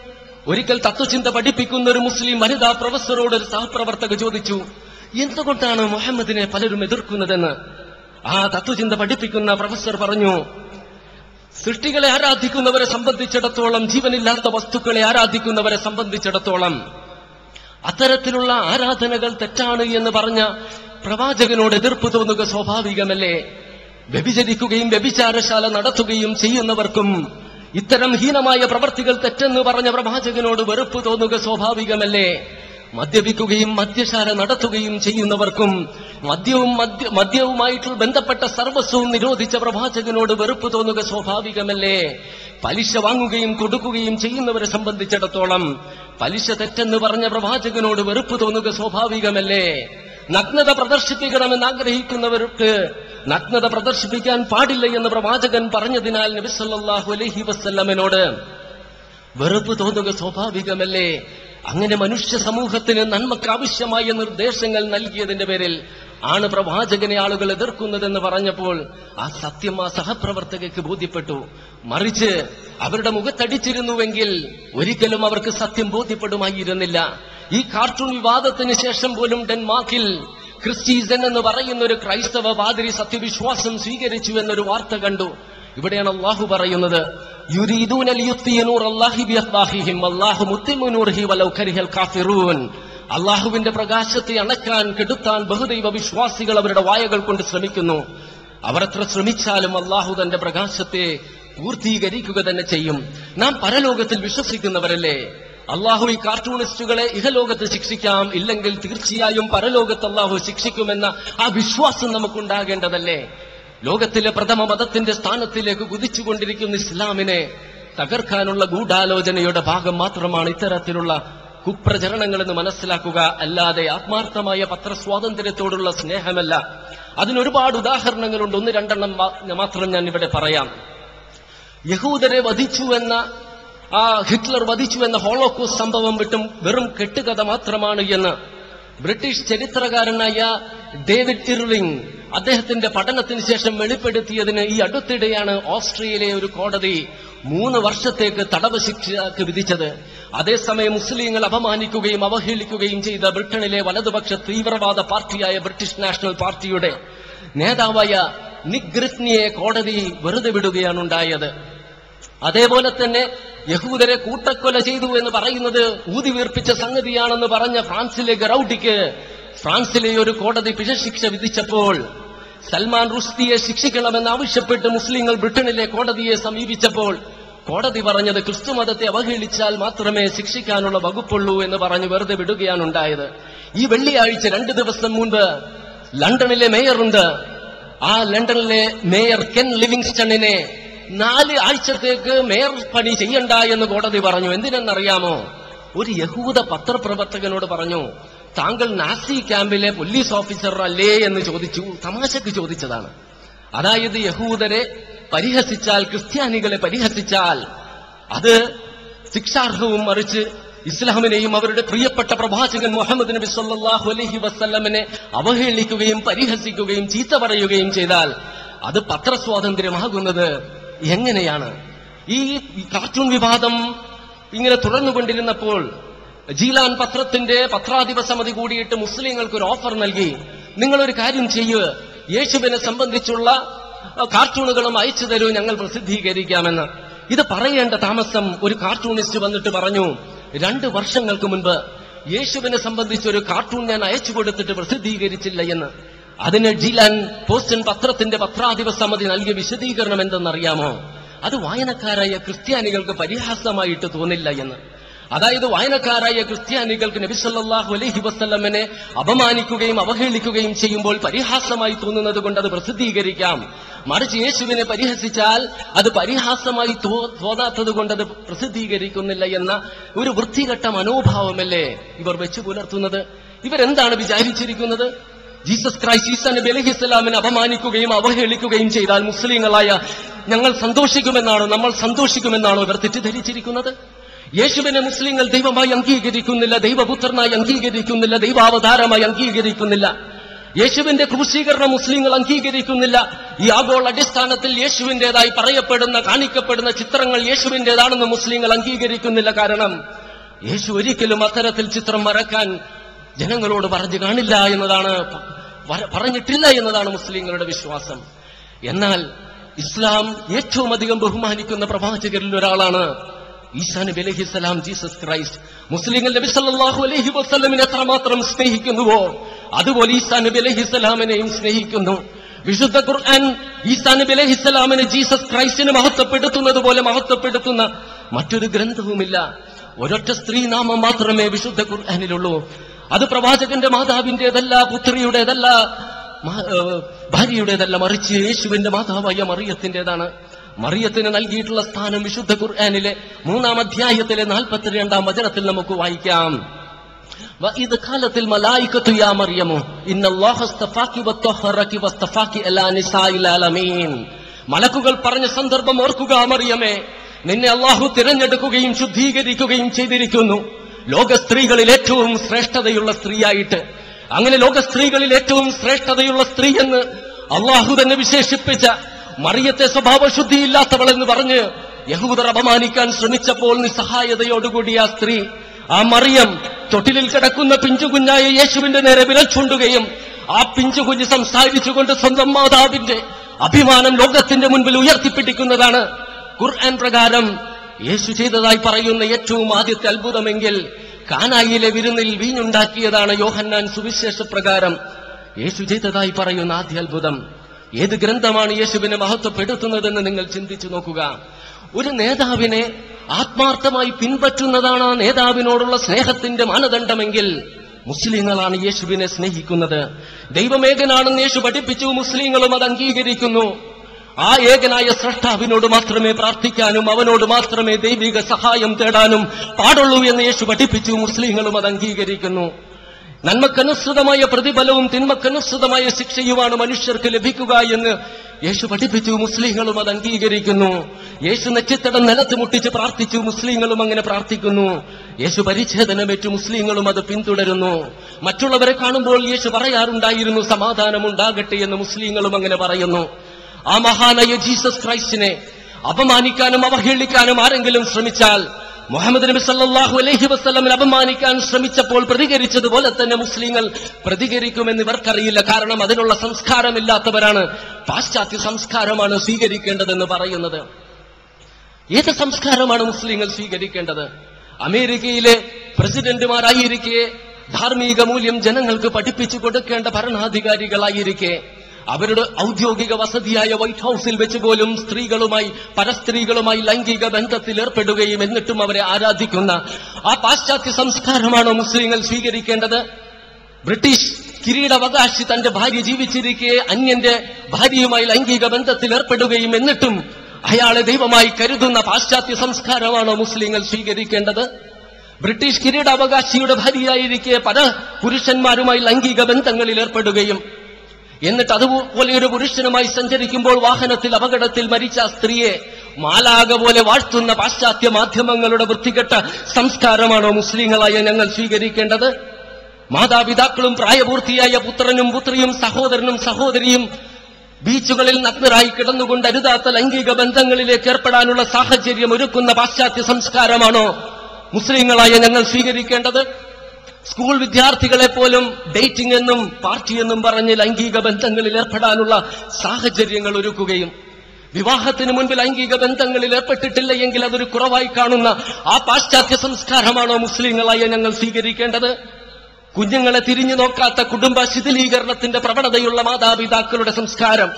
Speaker 1: ഒരിക്കൽ തത്വചിന്ത പഠിപ്പിക്കുന്ന ഒരു മുസ്ലിം വനിതാ പ്രൊഫസറോട് ഒരു സഹപ്രവർത്തക ചോദിച്ചു എന്തുകൊണ്ടാണ് മുഹമ്മദിനെ പലരും എതിർക്കുന്നതെന്ന്? ആ തത്വചിന്ത പഠിപ്പിക്കുന്ന പ്രൊഫസർ പറഞ്ഞു സൃഷ്ടികളെ ആരാധിക്കുന്നവരെ സംബന്ധിച്ചിടത്തോളം ജീവനില്ലാത്ത വസ്തുക്കളെ ആരാധിക്കുന്നവരെ സംബന്ധിച്ചിടത്തോളം അത്തരത്തിലുള്ള ആരാധനകൾ തെറ്റാണ് എന്ന് പറഞ്ഞ പ്രവാചകനോട് എതിർപ്പ് തോന്നുക സ്വാഭാവികമല്ലേ? വ്യഭിചരിക്കുകയും വ്യഭിചാരശാല നടത്തുകയും ചെയ്യുന്നവർക്കും ഇത്തരം ഹീനമായ പ്രവർത്തികൾ തെറ്റെന്ന് പറഞ്ഞ പ്രവാചകനോട് വെറുപ്പ് തോന്നുക സ്വാഭാവികമല്ലേ? മദ്യപിക്കുകയും മദ്യശാല നടത്തുകയും ചെയ്യുന്നവർക്കും മദ്യവും മദ്യ മദ്യവുമായിട്ട് ബന്ധപ്പെട്ട സർവസ്വവും നിരോധിച്ച പ്രവാചകനോട് വെറുപ്പ് തോന്നുക സ്വാഭാവികമല്ലേ? പലിശ വാങ്ങുകയും കൊടുക്കുകയും ചെയ്യുന്നവരെ സംബന്ധിച്ചിടത്തോളം പലിശ തെറ്റെന്ന് പറഞ്ഞ പ്രവാചകനോട് വെറുപ്പ് തോന്നുക സ്വാഭാവികമല്ലേ? നഗ്നത പ്രദർശിപ്പിക്കണമെന്ന് ആഗ്രഹിക്കുന്നവർക്ക് നഗ്നത പ്രദർശിപ്പിക്കാൻ പാടില്ല എന്ന് പ്രവാചകൻ പറഞ്ഞതിനാൽ നബിസല്ലാഹു അലഹി വസ്ല്ലമിനോട് വെറുപ്പ് തോന്നുക സ്വാഭാവികമല്ലേ? അങ്ങനെ മനുഷ്യ സമൂഹത്തിന് നന്മക്ക് ആവശ്യമായ നിർദ്ദേശങ്ങൾ നൽകിയതിന്റെ പേരിൽ ആണ് പ്രവാചകനെ ആളുകൾ എതിർക്കുന്നതെന്ന് പറഞ്ഞപ്പോൾ ആ സത്യം ആ സഹപ്രവർത്തകയ്ക്ക് ബോധ്യപ്പെട്ടു. മറിച്ച് അവരുടെ മുഖത്തടിച്ചിരുന്നുവെങ്കിൽ ഒരിക്കലും അവർക്ക് സത്യം ബോധ്യപ്പെടുമായിരുന്നില്ല. ഈ കാർട്ടൂൺ വിവാദത്തിന് ശേഷം പോലും ഡെൻമാർക്കിൽ ക്രിസ്റ്റീസൻ എന്ന് പറയുന്ന ഒരു ക്രൈസ്തവ പാതിരി സത്യവിശ്വാസം സ്വീകരിച്ചു എന്നൊരു വാർത്ത കണ്ടു. ഇവിടെയാണ് അള്ളാഹു പറയുന്നത് അള്ളാഹുവിന്റെ പ്രകാശത്തെ അണക്കാൻ കെടുത്താൻ ബഹുദൈവ വിശ്വാസികൾ അവരുടെ വായകൾ കൊണ്ട് ശ്രമിക്കുന്നു. അവർ എത്ര ശ്രമിച്ചാലും അള്ളാഹു തന്റെ പ്രകാശത്തെ പൂർത്തീകരിക്കുക തന്നെ ചെയ്യും. നാം പരലോകത്തിൽ വിശ്വസിക്കുന്നവരല്ലേ? അള്ളാഹു ഈ കാർട്ടൂണിസ്റ്റുകളെ ഇഹലോകത്ത് ശിക്ഷിക്കാം ഇല്ലെങ്കിൽ തീർച്ചയായും പരലോകത്ത് അള്ളാഹു ശിക്ഷിക്കുമെന്ന ആ വിശ്വാസം നമുക്കുണ്ടാകേണ്ടതല്ലേ? ലോകത്തിലെ പ്രഥമ മതത്തിന്റെ സ്ഥാനത്തിലേക്ക് കുതിച്ചുകൊണ്ടിരിക്കുന്ന ഇസ്ലാമിനെ തകർക്കാനുള്ള ഗൂഢാലോചനയുടെ ഭാഗം മാത്രമാണ് ഇത്തരത്തിലുള്ള കുപ്രചരണങ്ങളെന്ന് മനസ്സിലാക്കുക. അല്ലാതെ ആത്മാർത്ഥമായ പത്രസ്വാതന്ത്ര്യത്തോടുള്ള സ്നേഹമല്ല. അതിനൊരുപാട് ഉദാഹരണങ്ങളുണ്ട്. ഒന്ന് രണ്ടെണ്ണം മാത്രം ഞാൻ ഇവിടെ പറയാം. യഹൂദരെ വധിച്ചു എന്ന ആ ഹിറ്റ്ലർ വധിച്ചു എന്ന ഹോളോക്കോസ് സംഭവം വിട്ടും വെറും കെട്ടുകഥ മാത്രമാണ് എന്ന് ബ്രിട്ടീഷ് ചരിത്രകാരനായ ഡേവിഡ് ഇർവിംഗ് അദ്ദേഹത്തിന്റെ പഠനത്തിന് ശേഷം വെളിപ്പെടുത്തിയതിന് ഈ അടുത്തിടെയാണ് ഓസ്ട്രിയയിലെ ഒരു കോടതി മൂന്ന് വർഷത്തേക്ക് തടവ് ശിക്ഷക്ക് വിധിച്ചത്. അതേസമയം മുസ്ലിങ്ങൾ അപമാനിക്കുകയും അവഹേളിക്കുകയും ചെയ്ത ബ്രിട്ടനിലെ വലതുപക്ഷ തീവ്രവാദ പാർട്ടിയായ ബ്രിട്ടീഷ് നാഷണൽ പാർട്ടിയുടെ നേതാവായ നിഗ്രിസ്നിയെ കോടതി വെറുതെ വിടുകയാണ് ഉണ്ടായത്. അതേപോലെ തന്നെ യഹൂദരെ കൂട്ടക്കൊല ചെയ്തു എന്ന് പറയുന്നത് ഊതിവീർപ്പിച്ച സംഗതിയാണെന്ന് പറഞ്ഞ ഫ്രാൻസിലെ ഗറൌട്ടിക്ക് ഫ്രാൻസിലെ ഒരു കോടതി പിഴശിക്ഷ വിധിച്ചപ്പോൾ സൽമാൻ റുഷ്ദിയെ ശിക്ഷിക്കണമെന്ന് ആവശ്യപ്പെട്ട് മുസ്ലിങ്ങൾ ബ്രിട്ടനിലെ കോടതിയെ സമീപിച്ചപ്പോൾ കോടതി പറഞ്ഞത് ക്രിസ്തു മതത്തെ അവഹേളിച്ചാൽ മാത്രമേ ശിക്ഷിക്കാനുള്ള വകുപ്പുള്ളൂ എന്ന് പറഞ്ഞ് വെറുതെ വിടുകയാണ് ഉണ്ടായത്. ഈ വെള്ളിയാഴ്ച രണ്ടു ദിവസം മുൻപ് ലണ്ടനിലെ മേയറുണ്ട്. ആ ലണ്ടനിലെ മേയർ കെൻ ലിവിങ്സ്റ്റണിനെ നാല് ആഴ്ചത്തേക്ക് മേയർ പണി ചെയ്യണ്ട എന്ന് കോടതി പറഞ്ഞു. എന്തിനെന്നറിയാമോ? ഒരു യഹൂദ പത്രപ്രവർത്തകനോട് പറഞ്ഞു താങ്കൾ നാസി ക്യാമ്പിലെ പോലീസ് ഓഫീസർ അല്ലേ എന്ന് ചോദിച്ചു തമാശക്ക് ചോദിച്ചതാണ്. അതായത് യഹൂദരെ പരിഹസിച്ചാൽ ക്രിസ്ത്യാനികളെ പരിഹസിച്ചാൽ അത് ശിക്ഷാർഹവും മറിച്ച് ഇസ്ലാമിനെയും അവരുടെ പ്രിയപ്പെട്ട പ്രവാചകൻ മുഹമ്മദ് നബി സല്ലാഹു അലഹി വസ്ല്ലമിനെ അവഹേളിക്കുകയും പരിഹസിക്കുകയും ചീത്ത പറയുകയും ചെയ്താൽ അത് പത്രസ്വാതന്ത്ര്യമാകുന്നത് എങ്ങനെയാണ്? ഈ കാർട്ടൂൺ വിവാദം ഇങ്ങനെ തുടർന്നുകൊണ്ടിരുന്നപ്പോൾ ജീലാൻ പത്രത്തിന്റെ പത്രാധിപ സമിതി കൂടിയിട്ട് മുസ്ലിങ്ങൾക്ക് ഒരു ഓഫർ നൽകി നിങ്ങളൊരു കാര്യം ചെയ്യുക യേശുവിനെ സംബന്ധിച്ചുള്ള കാർട്ടൂണുകളും അയച്ചു തരൂ ഞങ്ങൾ പ്രസിദ്ധീകരിക്കാമെന്ന്. ഇത് പറയേണ്ട താമസം ഒരു കാർട്ടൂണിസ്റ്റ് വന്നിട്ട് പറഞ്ഞു രണ്ട് വർഷങ്ങൾക്ക് മുൻപ് യേശുവിനെ സംബന്ധിച്ച് ഒരു കാർട്ടൂൺ ഞാൻ അയച്ചു കൊടുത്തിട്ട് പ്രസിദ്ധീകരിച്ചില്ല എന്ന്. അതിന് ജിലാൻ പോസ്റ്റൻ പത്രത്തിന്റെ പത്രാധിപ സമിതി നൽകിയ വിശദീകരണം എന്തെന്നറിയാമോ? അത് വായനക്കാരായ ക്രിസ്ത്യാനികൾക്ക് പരിഹാസമായിട്ട് തോന്നില്ല എന്ന്. അതായത് വായനക്കാരായ ക്രിസ്ത്യാനികൾക്ക് നബിസല്ലാഹു അലഹി വസ്ല്ലമിനെ അപമാനിക്കുകയും അവഹേളിക്കുകയും ചെയ്യുമ്പോൾ പരിഹാസമായി തോന്നുന്നത് കൊണ്ട് അത് പ്രസിദ്ധീകരിക്കാം. മറിച്ച് യേശുവിനെ പരിഹസിച്ചാൽ അത് പരിഹാസമായി തോന്നാത്തത് കൊണ്ട് അത് പ്രസിദ്ധീകരിക്കുന്നില്ല എന്ന ഒരു വൃത്തികെട്ട മനോഭാവമല്ലേ ഇവർ വെച്ചു പുലർത്തുന്നത്? ഇവരെന്താണ് വിചാരിച്ചിരിക്കുന്നത്? ജീസസ് ക്രൈസ്റ്റ് ഈസ നബി അലൈഹി സ്വലാമിനെ അപമാനിക്കുകയും അവഹേളിക്കുകയും ചെയ്താൽ മുസ്ലിങ്ങളായ ഞങ്ങൾ സന്തോഷിക്കുമെന്നാണോ നമ്മൾ സന്തോഷിക്കുമെന്നാണോ ഇവർ തെറ്റിദ്ധരിച്ചിരിക്കുന്നത്? യേശുവിനെ മുസ്ലിങ്ങൾ ദൈവമായി അംഗീകരിക്കുന്നില്ല ദൈവപുത്രനായി അംഗീകരിക്കുന്നില്ല ദൈവാവതാരമായി അംഗീകരിക്കുന്നില്ല. യേശുവിന്റെ ക്രൂശീകരണം മുസ്ലിങ്ങൾ അംഗീകരിക്കുന്നില്ല. ഈ ആഗോള അടിസ്ഥാനത്തിൽ യേശുവിന്റേതായി പറയപ്പെടുന്ന കാണിക്കപ്പെടുന്ന ചിത്രങ്ങൾ യേശുവിന്റേതാണെന്ന് മുസ്ലിങ്ങൾ അംഗീകരിക്കുന്നില്ല. കാരണം യേശു ഒരിക്കലും അത്തരത്തിൽ ചിത്രം വരക്കാൻ ജനങ്ങളോട് പറഞ്ഞു കാണില്ല എന്നതാണ് പറഞ്ഞിട്ടില്ല എന്നതാണ് മുസ്ലിങ്ങളുടെ വിശ്വാസം. എന്നാൽ ഇസ്ലാം ഏറ്റവും അധികം ബഹുമാനിക്കുന്ന പ്രവാചകരിൽ ഒരാളാണ് ഈസാ നബി അലൈഹി ജീസസ് ക്രൈസ്റ്റ് മുസ്ലിങ്ങൾ നബി അലൈഹി വസ്ലമിനെ എത്രമാത്രം സ്നേഹിക്കുന്നുവോ അതുപോലെ ഈസാ നബി അലൈഹി സ്നേഹിക്കുന്നു. വിശുദ്ധ ഖുർആൻ ഈസാ നബി അലൈഹി ജീസസ് ക്രൈസ്റ്റിനെ മഹത്വപ്പെടുത്തുന്നത് പോലെ മഹത്വപ്പെടുത്തുന്ന മറ്റൊരു ഗ്രന്ഥവുമില്ല. ഒരൊറ്റ സ്ത്രീ നാമം മാത്രമേ വിശുദ്ധ ഖുർആാനിലുള്ളൂ. അത് പ്രവാചകന്റെ മാതാവിന്റേതല്ല പുത്രിയുടേതല്ല ഭാര്യയുടേതല്ല മറിച്ച് യേശുവിന്റെ മാതാവായ മറിയത്തിന്റേതാണ്. മറിയത്തിന് നൽകിയിട്ടുള്ള സ്ഥാനം വിശുദ്ധ ഖുർആനിലെ മൂന്നാം അധ്യായത്തിലെ നാൽപ്പത്തിരണ്ടാം വചനത്തിൽ നമുക്ക് വായിക്കാം وإذ قالت الملائكة يا مريم إن الله اصطفاك وطهرك واصطفاك على نساء العالمين മലക്കുകൾ പറഞ്ഞ സന്ദർഭം ഓർക്കുക മറിയമേ നിന്നെ അള്ളാഹു തിരഞ്ഞെടുക്കുകയും ശുദ്ധീകരിക്കുകയും ചെയ്തിരിക്കുന്നു ലോക സ്ത്രീകളിൽ ഏറ്റവും ശ്രേഷ്ഠതയുള്ള സ്ത്രീയായിട്ട് അങ്ങനെ ലോക സ്ത്രീകളിൽ ഏറ്റവും ശ്രേഷ്ഠതയുള്ള സ്ത്രീ എന്ന് അള്ളാഹു തന്നെ വിശേഷിപ്പിച്ച മറിയത്തെ സ്വഭാവശുദ്ധിയില്ലാത്തവൾ എന്ന് പറഞ്ഞ് യഹൂദർ അപമാനിക്കാൻ ശ്രമിച്ചപ്പോൾ നിസ്സഹായതയോടുകൂടി ആ സ്ത്രീ ആ മറിയം തൊട്ടിലിൽ കിടക്കുന്ന പിഞ്ചുകുഞ്ഞായ യേശുവിന്റെ നേരെ വിരൽ ചൂണ്ടുകയും ആ പിഞ്ചുകുഞ്ഞ് സംസാരിച്ചുകൊണ്ട് സ്വന്തം മാതാവിന്റെ അഭിമാനം ലോകത്തിന്റെ മുൻപിൽ ഉയർത്തിപ്പിടിക്കുന്നതാണ്. ഖുർആൻ പ്രകാരം യേശു ചെയ്തതായി പറയുന്ന ഏറ്റവും ആദ്യത്തെ അത്ഭുതമെങ്കിൽ കാനായിലെ വിരുന്നിൽ വീഞ്ഞുണ്ടാക്കിയതാണ് യോഹന്നാൻ സുവിശേഷ പ്രകാരം യേശു ചെയ്തതായി പറയുന്ന ആദ്യ അത്ഭുതം. ഏത് ഗ്രന്ഥമാണ് യേശുവിനെ മഹത്വപ്പെടുത്തുന്നതെന്ന് നിങ്ങൾ ചിന്തിച്ചു നോക്കുക? ഒരു നേതാവിനെ ആത്മാർത്ഥമായി പിൻപറ്റുന്നതാണ് ആ നേതാവിനോടുള്ള സ്നേഹത്തിന്റെ മാനദണ്ഡമെങ്കിൽ മുസ്ലിങ്ങളാണ് യേശുവിനെ സ്നേഹിക്കുന്നത്. ദൈവമേകനാണെന്ന് യേശു പഠിപ്പിച്ചു മുസ്ലിങ്ങളും അത് അംഗീകരിക്കുന്നു. ആ ഏകനായ സ്രഷ്ടാവിനോട് മാത്രമേ പ്രാർത്ഥിക്കാനും അവനോട് മാത്രമേ ദൈവിക സഹായം തേടാനും പാടുള്ളൂ എന്ന് യേശു പഠിപ്പിച്ചു മുസ്ലിങ്ങളും അത് അംഗീകരിക്കുന്നു. നന്മക്കനുസൃതമായ പ്രതിഫലവും തിന്മക്കനുസൃതമായ ശിക്ഷയുമാണ് മനുഷ്യർക്ക് ലഭിക്കുക എന്ന് യേശു പഠിപ്പിച്ചു മുസ്ലിങ്ങളും അത് അംഗീകരിക്കുന്നു. യേശു നെറ്റിത്തടം നിലത്ത് മുട്ടിച്ച് പ്രാർത്ഥിച്ചു മുസ്ലിങ്ങളും അങ്ങനെ പ്രാർത്ഥിക്കുന്നു. യേശു പരിച്ഛേദനമേറ്റു മുസ്ലിങ്ങളും അത് പിന്തുടരുന്നു. മറ്റുള്ളവരെ കാണുമ്പോൾ യേശു പറയാറുണ്ടായിരുന്നു സമാധാനം ഉണ്ടാകട്ടെ എന്ന് മുസ്ലിങ്ങളും അങ്ങനെ പറയുന്നു. ആ മഹാനായ ജീസസ് ക്രൈസ്റ്റിനെ അപമാനിക്കാനും അവഹേളിക്കാനും ആരെങ്കിലും ശ്രമിച്ചാൽ മുഹമ്മദ് നബി സല്ലാഹു അലൈഹി വസ്ലമിൽ അപമാനിക്കാൻ ശ്രമിച്ചപ്പോൾ പ്രതികരിച്ചതുപോലെ തന്നെ മുസ്ലിങ്ങൾ പ്രതികരിക്കുമെന്ന് ഇവർക്കറിയില്ല. കാരണം അതിനുള്ള സംസ്കാരമില്ലാത്തവരാണ്. പാശ്ചാത്യ സംസ്കാരമാണ് സ്വീകരിക്കേണ്ടതെന്ന് പറയുന്നത്. ഏത് സംസ്കാരമാണ് മുസ്ലിങ്ങൾ സ്വീകരിക്കേണ്ടത്? അമേരിക്കയിലെ പ്രസിഡന്റുമാരായിരിക്കെ ധാർമ്മിക മൂല്യം ജനങ്ങൾക്ക് പഠിപ്പിച്ചു കൊടുക്കേണ്ട ഭരണാധികാരികളായിരിക്കെ അവരുടെ ഔദ്യോഗിക വസതിയായ വൈറ്റ് ഹൌസിൽ വെച്ച് പോലും സ്ത്രീകളുമായി പരസ്ത്രീകളുമായി ലൈംഗിക ബന്ധത്തിൽ ഏർപ്പെടുകയും എന്നിട്ടും അവരെ ആരാധിക്കുന്ന ആ പാശ്ചാത്യ സംസ്കാരമാണോ മുസ്ലിങ്ങൾ സ്വീകരിക്കേണ്ടത്? ബ്രിട്ടീഷ് കിരീടാവകാശി തന്റെ ഭാര്യ ജീവിച്ചിരിക്കെ അന്യന്റെ ഭാര്യയുമായി ലൈംഗിക ബന്ധത്തിൽ ഏർപ്പെടുകയും എന്നിട്ടും അയാളെ ദൈവമായി കരുതുന്ന പാശ്ചാത്യ സംസ്കാരമാണോ മുസ്ലിങ്ങൾ സ്വീകരിക്കേണ്ടത്? ബ്രിട്ടീഷ് കിരീടാവകാശിയുടെ ഭാര്യയായിരിക്കെ പല പുരുഷന്മാരുമായി ലൈംഗിക ബന്ധങ്ങളിൽ ഏർപ്പെടുകയും എന്നിട്ട് അതുപോലെ ഒരു പുരുഷനുമായി സഞ്ചരിക്കുമ്പോൾ വാഹനത്തിൽ അപകടത്തിൽ മരിച്ച സ്ത്രീയെ മാലാക പോലെ വാഴ്ത്തുന്ന പാശ്ചാത്യ മാധ്യമങ്ങളുടെ വൃത്തികെട്ട സംസ്കാരമാണോ മുസ്ലിങ്ങളായ ഞങ്ങൾ സ്വീകരിക്കേണ്ടത്? മാതാപിതാക്കളും പ്രായപൂർത്തിയായ പുത്രനും പുത്രിയും സഹോദരനും സഹോദരിയും ബീച്ചുകളിൽ നഗ്നരായി കിടന്നുകൊണ്ട് അരുതാത്ത ലൈംഗിക ബന്ധങ്ങളിലേക്ക് ഏർപ്പെടാനുള്ള സാഹചര്യം ഒരുക്കുന്ന പാശ്ചാത്യ സംസ്കാരമാണോ മുസ്ലിങ്ങളായ ഞങ്ങൾ സ്വീകരിക്കേണ്ടത്? സ്കൂൾ വിദ്യാർത്ഥികളെ പോലും ഡേറ്റിംഗ് എന്നും പാർട്ടി എന്നും പറഞ്ഞ് ലൈംഗിക ബന്ധങ്ങളിൽ ഏർപ്പെടാനുള്ള സാഹചര്യങ്ങൾ ഒരുക്കുകയും വിവാഹത്തിന് മുൻപ് ലൈംഗിക ബന്ധങ്ങളിൽ ഏർപ്പെട്ടിട്ടില്ല എങ്കിൽ അതൊരു കുറവായി കാണുന്ന ആ പാശ്ചാത്യ സംസ്കാരമാണോ മുസ്ലിങ്ങളായ ഞങ്ങൾ സ്വീകരിക്കേണ്ടത്? കുഞ്ഞുങ്ങളെ തിരിഞ്ഞു നോക്കാത്ത കുടുംബ ശിഥിലീകരണത്തിന്റെ പ്രവണതയുള്ള മാതാപിതാക്കളുടെ സംസ്കാരം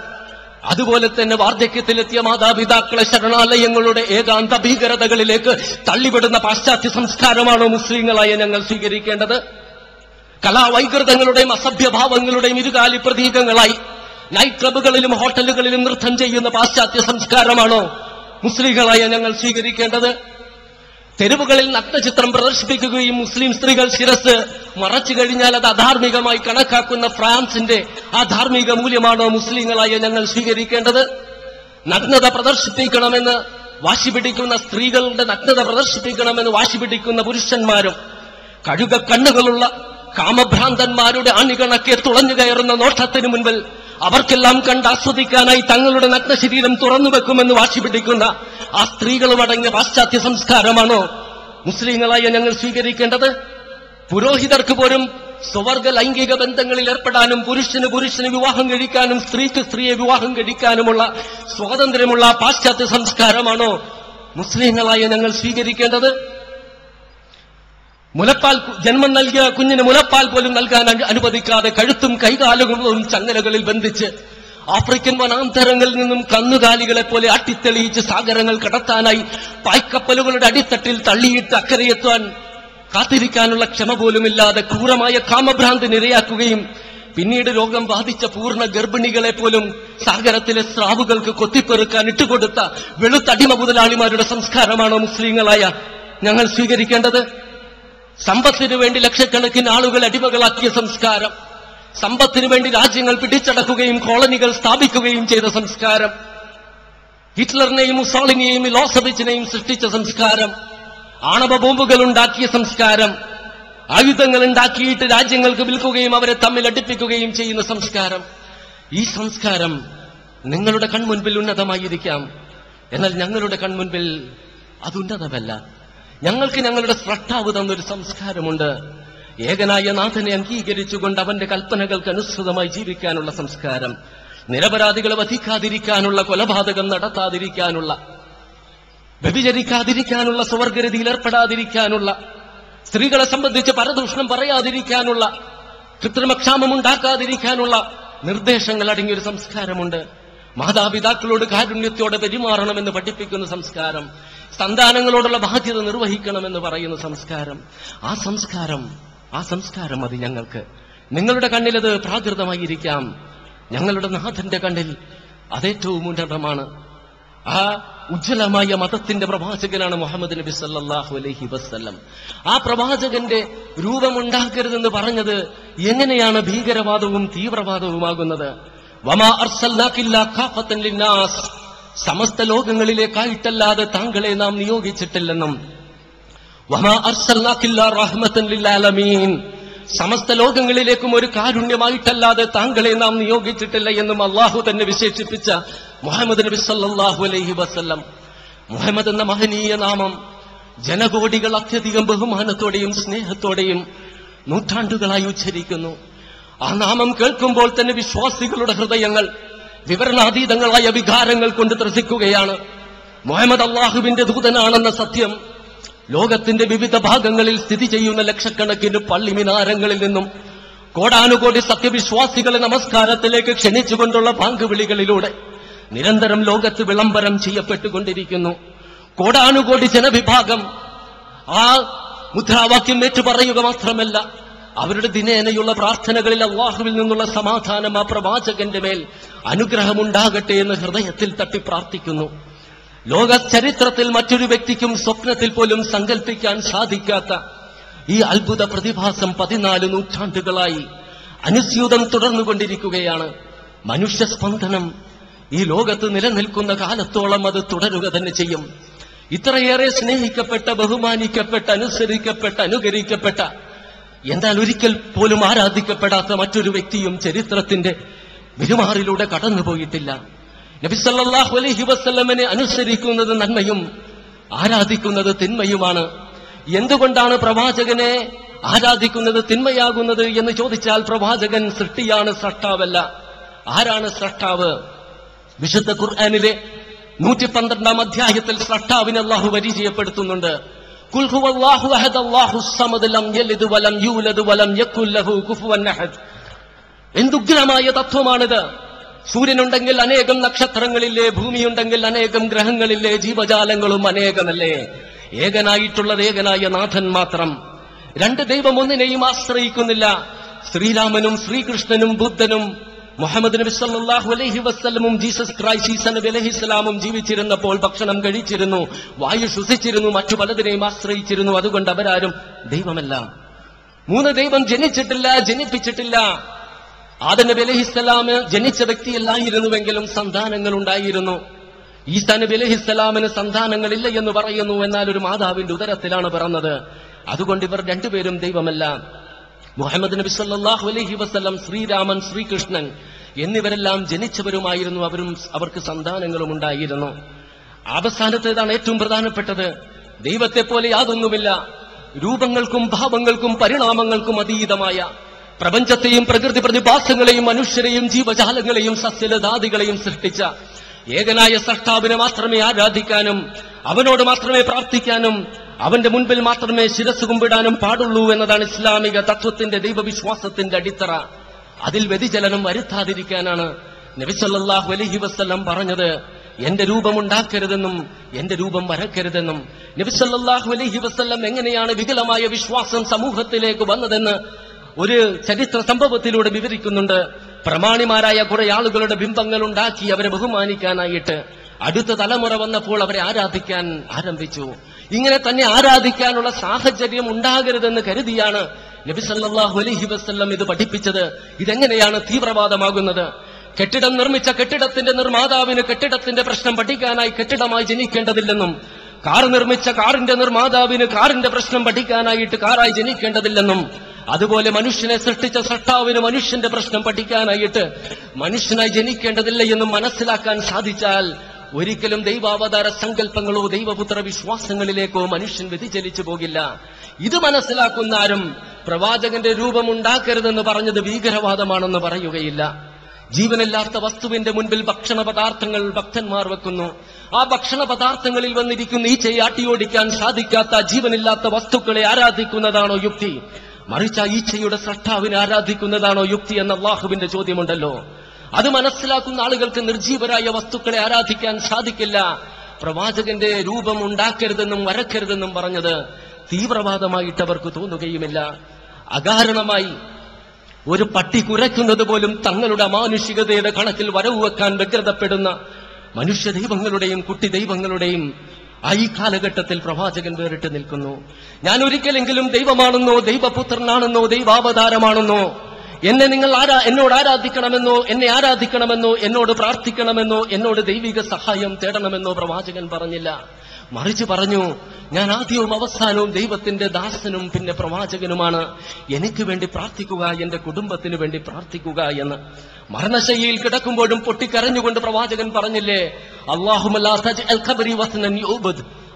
Speaker 1: അതുപോലെ തന്നെ വാർദ്ധക്യത്തിലെത്തിയ മാതാപിതാക്കളെ ശരണാലയങ്ങളുടെ ഏകാന്ത ഭീകരതകളിലേക്ക് തള്ളിവിടുന്ന പാശ്ചാത്യ സംസ്കാരമാണോ മുസ്ലിങ്ങളായ ഞങ്ങൾ സ്വീകരിക്കേണ്ടത്? കലാവൈകൃതങ്ങളുടെയും അസഭ്യഭാവങ്ങളുടെയും ഇരുകാലി പ്രതീകങ്ങളായി നൈറ്റ് ക്ലബുകളിലും ഹോട്ടലുകളിലും നൃത്തം ചെയ്യുന്ന പാശ്ചാത്യ സംസ്കാരമാണോ മുസ്ലിങ്ങളായ ഞങ്ങൾ സ്വീകരിക്കേണ്ടത്? തെരുവുകളിൽ നഗ്നചിത്രം പ്രദർശിപ്പിക്കുകയും മുസ്ലിം സ്ത്രീകൾ ശിരസ് മറച്ചു കഴിഞ്ഞാൽ അത് അധാർമികമായി കണക്കാക്കുന്ന ഫ്രാൻസിന്റെ ആ ധാർമ്മിക മൂല്യമാണോ മുസ്ലിങ്ങളായ ഞങ്ങൾ സ്വീകരിക്കേണ്ടത്? നഗ്നത പ്രദർശിപ്പിക്കണമെന്ന് വാശി പിടിക്കുന്ന സ്ത്രീകളുടെ നഗ്നത പ്രദർശിപ്പിക്കണമെന്ന് വാശി പിടിക്കുന്ന പുരുഷന്മാരും കഴുക കണ്ണുകളുള്ള കാമഭ്രാന്തന്മാരുടെ അണികണക്കെ തുളഞ്ഞു കയറുന്ന നോട്ടത്തിന് മുൻപിൽ അവർക്കെല്ലാം കണ്ട് ആസ്വദിക്കാനായി തങ്ങളുടെ നഗ്ന ശരീരം തുറന്നു വെക്കുമെന്ന് വാശി പിടിക്കുന്ന ആ സ്ത്രീകളുമടങ്ങിയ പാശ്ചാത്യ സംസ്കാരമാണോ? മുസ്ലിങ്ങളായ ഞങ്ങൾ സ്വീകരിക്കേണ്ടത്? പുരോഹിതർക്ക് പോലും സ്വവർഗ ലൈംഗിക ബന്ധങ്ങളിൽ ഏർപ്പെടാനും പുരുഷന് പുരുഷന് വിവാഹം കഴിക്കാനും സ്ത്രീക്ക് സ്ത്രീയെ വിവാഹം കഴിക്കാനുമുള്ള സ്വാതന്ത്ര്യമുള്ള പാശ്ചാത്യ സംസ്കാരമാണോ? മുസ്ലിങ്ങളായ ഞങ്ങൾ സ്വീകരിക്കേണ്ടത്? മുലപ്പാൽ ജന്മം നൽകിയ കുഞ്ഞിന് മുലപ്പാൽ പോലും നൽകാൻ അനുവദിക്കാതെ കഴുത്തും കൈകാലുകളും ചങ്ങലകളിൽ ബന്ധിച്ച് ആഫ്രിക്കൻ വനാന്തരങ്ങളിൽ നിന്നും കന്നുകാലികളെ പോലെ അട്ടിത്തെളിയിച്ച് സാഗരങ്ങൾ കടത്താനായി പായ്ക്കപ്പലുകളുടെ അടിത്തട്ടിൽ തള്ളിയിട്ട് അക്കരയെത്താൻ കാത്തിരിക്കാനുള്ള ക്ഷമ പോലുമില്ലാതെ ക്രൂരമായ കാമഭ്രാന്ത് നിരയാക്കുകയും പിന്നീട് രോഗം ബാധിച്ച പൂർണ ഗർഭിണികളെ പോലും സാഗരത്തിലെ സ്രാവുകൾക്ക് കൊത്തിപ്പെറുക്കാൻ ഇട്ടുകൊടുത്ത വെളുത്തടിമ മുതലാളിമാരുടെ സംസ്കാരമാണോ മുസ്ലിങ്ങളായ ഞങ്ങൾ സ്വീകരിക്കേണ്ടത്? സമ്പത്തിനു വേണ്ടി ലക്ഷക്കണക്കിന് ആളുകൾ അടിമകളാക്കിയ സംസ്കാരം. സമ്പത്തിനു വേണ്ടി രാജ്യങ്ങൾ പിടിച്ചടക്കുകയും കോളനികൾ സ്ഥാപിക്കുകയും ചെയ്ത സംസ്കാരം. ഹിറ്റ്ലറിനെയും മുസോളിനെയും ലോസബിച്ചിനെയും സൃഷ്ടിച്ച സംസ്കാരം. ആണവ ബോംബുകൾ ഉണ്ടാക്കിയ സംസ്കാരം. ആയുധങ്ങൾ ഉണ്ടാക്കിയിട്ട് രാജ്യങ്ങൾക്ക് വിൽക്കുകയും അവരെ തമ്മിൽ അടുപ്പിക്കുകയും ചെയ്യുന്ന സംസ്കാരം. ഈ സംസ്കാരം നിങ്ങളുടെ കൺമുൻപിൽ ഉന്നതമായിരിക്കാം. എന്നാൽ ഞങ്ങളുടെ കൺമുൻപിൽ അത് ഉന്നതമല്ല. ഞങ്ങൾക്ക് ഞങ്ങളുടെ സ്രഷ്ടാവ് തന്നൊരു സംസ്കാരമുണ്ട്. ഏകനായ നാഥനെ അംഗീകരിച്ചുകൊണ്ട് അവന്റെ കൽപ്പനകൾക്ക് അനുസൃതമായി ജീവിക്കാനുള്ള സംസ്കാരം. നിരപരാധികളെ വധിക്കാതിരിക്കാനുള്ള കൊലപാതകം നടത്താതിരിക്കാനുള്ള വ്യഭിചരിക്കാതിരിക്കാനുള്ള സ്വർഗരതിയിൽ ഏർപ്പെടാതിരിക്കാനുള്ള സ്ത്രീകളെ സംബന്ധിച്ച് പരദൂഷണം പറയാതിരിക്കാനുള്ള കൃത്രിമക്ഷാമം ഉണ്ടാക്കാതിരിക്കാനുള്ള നിർദ്ദേശങ്ങൾ അടങ്ങിയൊരു സംസ്കാരമുണ്ട്. മാതാപിതാക്കളോട് കാരുണ്യത്തോടെ പെരുമാറണമെന്ന് പഠിപ്പിക്കുന്ന സംസ്കാരം. സന്താനങ്ങളോടുള്ള ബാധ്യത നിർവഹിക്കണമെന്ന് പറയുന്ന സംസ്കാരം. ആ സംസ്കാരം ആ സംസ്കാരം അത് ഞങ്ങൾക്ക്. നിങ്ങളുടെ കണ്ണിലത് പ്രാകൃതമായിരിക്കാം. ഞങ്ങളുടെ നാഥന്റെ കണ്ണിൽ അതേറ്റവും ഉന്നതമാണ്. ആ ഉജ്ജ്വലമായ മതത്തിന്റെ പ്രവാചകനാണ് മുഹമ്മദ് നബി സല്ലാഹു അലൈഹി വസ്ല്ലം. ആ പ്രവാചകന്റെ രൂപമുണ്ടാക്കരുതെന്ന് പറഞ്ഞത് എങ്ങനെയാണ് ഭീകരവാദവും തീവ്രവാദവുമാകുന്നത്? വമാ സമസ്ത ലോകങ്ങളിലേക്കായിട്ടല്ലാതെ താങ്കളെ നാം നിയോഗിച്ചിട്ടില്ലെന്നും സമസ്ത ലോകങ്ങളിലേക്കും ഒരു കാരുണ്യമായിട്ടല്ലാതെ താങ്കളെ നാം നിയോഗിച്ചിട്ടില്ല എന്നും അള്ളാഹു തന്നെ വിശേഷിപ്പിച്ച മുഹമ്മദ് നബി സല്ലാഹു അലൈഹി വസ്ല്ലം. മുഹമ്മദ് എന്ന മഹനീയ നാമം ജനകോടികൾ അത്യധികം ബഹുമാനത്തോടെയും സ്നേഹത്തോടെയും നൂറ്റാണ്ടുകളായി ഉച്ചരിക്കുന്നു. ആ നാമം കേൾക്കുമ്പോൾ തന്നെ വിശ്വാസികളുടെ ഹൃദയങ്ങൾ വിവരണാതീതങ്ങളായ വികാരങ്ങൾ കൊണ്ട് ത്രസിക്കുകയാണ്. മുഹമ്മദ് അള്ളാഹുവിന്റെ ദൂതനാണെന്ന സത്യം ലോകത്തിന്റെ വിവിധ ഭാഗങ്ങളിൽ സ്ഥിതി ചെയ്യുന്ന ലക്ഷക്കണക്കിന് പള്ളി മിനാരങ്ങളിൽ നിന്നും കോടാനുകോടി സത്യവിശ്വാസികളെ നമസ്കാരത്തിലേക്ക് ക്ഷണിച്ചുകൊണ്ടുള്ള പാങ്കുവിളികളിലൂടെ നിരന്തരം ലോകത്ത് വിളംബരം ചെയ്യപ്പെട്ടുകൊണ്ടിരിക്കുന്നു. കോടാനുകോടി ജനവിഭാഗം ആ മുദ്രാവാക്യം ഏറ്റുപറയുക മാത്രമല്ല അവരുടെ ദിനേനയുള്ള പ്രാർത്ഥനകളിൽ അള്ളാഹുവിൽ നിന്നുള്ള സമാധാനം ആ പ്രവാചകന്റെ മേൽ അനുഗ്രഹമുണ്ടാകട്ടെ എന്ന് ഹൃദയത്തിൽ തട്ടി പ്രാർത്ഥിക്കുന്നു. ലോക ചരിത്രത്തിൽ മറ്റൊരു വ്യക്തിക്കും സ്വപ്നത്തിൽ പോലും സങ്കല്പിക്കാൻ സാധിക്കാത്ത ഈ അത്ഭുത പ്രതിഭാസം പതിനാല് നൂറ്റാണ്ടുകളായി അനുസ്യൂതം തുടർന്നുകൊണ്ടിരിക്കുകയാണ്. മനുഷ്യ സ്പന്ദനം ഈ ലോകത്ത് നിലനിൽക്കുന്ന കാലത്തോളം അത് തുടരുക തന്നെ ചെയ്യും. ഇത്രയേറെ സ്നേഹിക്കപ്പെട്ട ബഹുമാനിക്കപ്പെട്ട അനുസരിക്കപ്പെട്ട അനുകരിക്കപ്പെട്ട എന്നാൽ ഒരിക്കൽ പോലും ആരാധിക്കപ്പെടാത്ത മറ്റൊരു വ്യക്തിയും ചരിത്രത്തിന്റെ പെരുമാറിലൂടെ കടന്നുപോയിട്ടില്ല. നബിസല്ലാഹു അലൈഹി വസ്ല്ലമിനെ അനുസരിക്കുന്നത് നന്മയും ആരാധിക്കുന്നത് തിന്മയുമാണ്. എന്തുകൊണ്ടാണ് പ്രവാചകനെ ആരാധിക്കുന്നത് തിന്മയാകുന്നത് എന്ന് ചോദിച്ചാൽ പ്രവാചകൻ സൃഷ്ടിയാണ് സൃഷ്ടാവല്ല. ആരാണ് സൃഷ്ടാവ്? വിശുദ്ധ ഖുർആാനിലെ നൂറ്റി പന്ത്രണ്ടാം അധ്യായത്തിൽ സൃഷ്ടാവിനെ അള്ളാഹു പരിചയപ്പെടുത്തുന്നുണ്ട്. എന്തുഗ്രമായ തത്വമാണിത്? സൂര്യനുണ്ടെങ്കിൽ അനേകം നക്ഷത്രങ്ങളില്ലേ ഭൂമിയുണ്ടെങ്കിൽ അനേകം ഗ്രഹങ്ങളില്ലേ ജീവജാലങ്ങളും അനേകമല്ലേ? ഏകനായിട്ടുള്ളത് ഏകനായ നാഥൻ മാത്രം. രണ്ട് ദൈവം ഒന്നിനെയും ആശ്രയിക്കുന്നില്ല. ശ്രീരാമനും ശ്രീകൃഷ്ണനും ബുദ്ധനും മുഹമ്മദ് നബി സല്ലാഹു അലൈഹി വസ്ലമും ജീസസ് ക്രൈസ്റ്റ് നബി അലൈഹി ജീവിച്ചിരുന്നപ്പോൾ ഭക്ഷണം കഴിച്ചിരുന്നു വായു ശ്വസിച്ചിരുന്നു മറ്റു പലതിനെയും ആശ്രയിച്ചിരുന്നു. അതുകൊണ്ട് അവരാരും ദൈവമല്ല. മൂന്ന് ദൈവം ജനിച്ചിട്ടില്ല ജനിപ്പിച്ചിട്ടില്ല. ആദ നബി അലഹിസ്സലാമ് ജനിച്ച വ്യക്തിയല്ലായിരുന്നുവെങ്കിലും സന്താനങ്ങൾ ഉണ്ടായിരുന്നു ഈസാ നബി അലഹിസ്സലാമിന് സന്താനങ്ങളില്ല എന്ന് പറയുന്നു എന്നാൽ ഒരു മാതാവിന്റെ ഉദരത്തിലാണ് പറഞ്ഞത് അതുകൊണ്ട് ഇവർ രണ്ടുപേരും ദൈവമല്ല. മുഹമ്മദ് നബി സല്ലാഹു അലഹി വസ്ലം ശ്രീരാമൻ ശ്രീകൃഷ്ണൻ എന്നിവരെല്ലാം ജനിച്ചവരുമായിരുന്നു അവരും അവർക്ക് സന്താനങ്ങളും ഉണ്ടായിരുന്നു അവസാനത്തേതാണ് ഏറ്റവും പ്രധാനപ്പെട്ടത്. ദൈവത്തെ പോലെ യാതൊന്നുമില്ല. രൂപങ്ങൾക്കും ഭാവങ്ങൾക്കും പരിണാമങ്ങൾക്കും അതീതമായ പ്രപഞ്ചത്തെയും പ്രകൃതി പ്രതിഭാസങ്ങളെയും മനുഷ്യരെയും ജീവജാലങ്ങളെയും സസ്യലതാദികളെയും സൃഷ്ടിച്ച ഏകനായ സൃഷ്ടാവിനെ മാത്രമേ ആരാധിക്കാനും അവനോട് മാത്രമേ പ്രാർത്ഥിക്കാനും അവന്റെ മുൻപിൽ മാത്രമേ ശിരസ് കുമ്പിടാനും പാടുള്ളൂ എന്നതാണ് ഇസ്ലാമിക തത്വത്തിന്റെ ദൈവവിശ്വാസത്തിന്റെ അടിത്തറ. അതിൽ വ്യതിചലനം വരുത്താതിരിക്കാനാണ് നബിസല്ലാഹു അലഹി വസ്ലം പറഞ്ഞത്. എന്റെ രൂപം ഉണ്ടാക്കരുതെന്നും എന്റെ രൂപം വരക്കരുതെന്നും. നബിസല്ലാഹു അലഹി വസ്ല്ലം എങ്ങനെയാണ് വികലമായ വിശ്വാസം സമൂഹത്തിലേക്ക് വന്നതെന്ന് ഒരു ചരിത്ര സംഭവത്തിലൂടെ വിവരിക്കുന്നുണ്ട്. പ്രമാണിമാരായ കുറെ ആളുകളുടെ ബിംബങ്ങൾ ഉണ്ടാക്കി അവരെ ബഹുമാനിക്കാനായിട്ട് അടുത്ത തലമുറ വന്നപ്പോൾ അവരെ ആരാധിക്കാൻ ആരംഭിച്ചു. ഇങ്ങനെ തന്നെ ആരാധിക്കാനുള്ള സാഹചര്യം ഉണ്ടാകരുതെന്ന് കരുതിയാണ് നബി അലഹി വസല്ലം ഇത് പഠിപ്പിച്ചത് ഇതെങ്ങനെയാണ് തീവ്രവാദമാകുന്നത്? കെട്ടിടം നിർമ്മിച്ച കെട്ടിടത്തിന്റെ നിർമ്മാതാവിന് കെട്ടിടത്തിന്റെ പ്രശ്നം പഠിക്കാനായി കെട്ടിടമായി ജനിക്കേണ്ടതില്ലെന്നും കാർ നിർമ്മിച്ച കാറിന്റെ നിർമ്മാതാവിന് കാറിന്റെ പ്രശ്നം പഠിക്കാനായിട്ട് കാറായി ജനിക്കേണ്ടതില്ലെന്നും അതുപോലെ മനുഷ്യനെ സൃഷ്ടിച്ച സൃഷ്ടാവിന് മനുഷ്യന്റെ പ്രശ്നം പഠിക്കാനായിട്ട് മനുഷ്യനായി ജനിക്കേണ്ടതില്ല എന്നും മനസ്സിലാക്കാൻ സാധിച്ചാൽ ഒരിക്കലും ദൈവാവതാര സങ്കല്പങ്ങളോ ദൈവപുത്ര വിശ്വാസങ്ങളിലേക്കോ മനുഷ്യൻ വ്യതിചലിച്ചു പോകില്ല. ഇത് മനസ്സിലാക്കുന്ന ആരും പ്രവാചകന്റെ രൂപം ഉണ്ടാക്കരുതെന്ന് പറഞ്ഞത് ഭീകരവാദമാണെന്ന് പറയുകയില്ല. ജീവനില്ലാത്ത വസ്തുവിന്റെ മുൻപിൽ ഭക്ഷണ പദാർത്ഥങ്ങൾ ഭക്തന്മാർ വെക്കുന്നു. ആ ഭക്ഷണ പദാർത്ഥങ്ങളിൽ വന്നിരിക്കുന്ന ഈ ചെയ്യാട്ടിയോടിക്കാൻ സാധിക്കാത്ത ജീവനില്ലാത്ത വസ്തുക്കളെ ആരാധിക്കുന്നതാണോ യുക്തി. മറിച്ച് ആ ഈച്ചയുടെ സൃഷ്ടാവിനെ ആരാധിക്കുന്നതാണോ യുക്തി എന്ന അള്ളാഹുവിന്റെ ചോദ്യമുണ്ടല്ലോ. അത് മനസ്സിലാക്കുന്ന ആളുകൾക്ക് നിർജീവരായ വസ്തുക്കളെ ആരാധിക്കാൻ സാധിക്കില്ല. പ്രവാചകന്റെ രൂപം ഉണ്ടാക്കരുതെന്നും വരക്കരുതെന്നും പറഞ്ഞത് തീവ്രവാദമായിട്ട് അവർക്ക് തോന്നുകയുമില്ല. അകാരണമായി ഒരു പട്ടി കുരയ്ക്കുന്നത് പോലും തങ്ങളുടെ മാനുഷികതയുടെ കണക്കിൽ വരവ് വെക്കാൻ വ്യഗ്രതപ്പെടുന്ന മനുഷ്യ ദൈവങ്ങളുടെയും കുട്ടി ദൈവങ്ങളുടെയും ഈ കാലഘട്ടത്തിൽ പ്രവാചകൻ വേറിട്ട് നിൽക്കുന്നു. ഞാൻ ഒരിക്കലെങ്കിലും ദൈവമാണെന്നോ ദൈവപുത്രനാണെന്നോ ദൈവാവതാരമാണെന്നോ എന്നെ നിങ്ങൾ ആരാ എന്നോട് ആരാധിക്കണമെന്നോ എന്നെ ആരാധിക്കണമെന്നോ എന്നോട് പ്രാർത്ഥിക്കണമെന്നോ എന്നോട് ദൈവിക സഹായം തേടണമെന്നോ പ്രവാചകൻ പറഞ്ഞില്ല. മറിച്ച് പറഞ്ഞു ഞാൻ ആദ്യവും അവസാനവും ദൈവത്തിന്റെ ദാസനും പിന്നെ പ്രവാചകനുമാണ്. എനിക്ക് വേണ്ടി പ്രാർത്ഥിക്കുക എന്റെ കുടുംബത്തിന് വേണ്ടി പ്രാർത്ഥിക്കുക എന്ന്. മരണശൈലിയിൽ കിടക്കുമ്പോഴും പൊട്ടിക്കരഞ്ഞുകൊണ്ട് പ്രവാചകൻ പറഞ്ഞില്ലേ അള്ളാഹുമല്ലാത്ത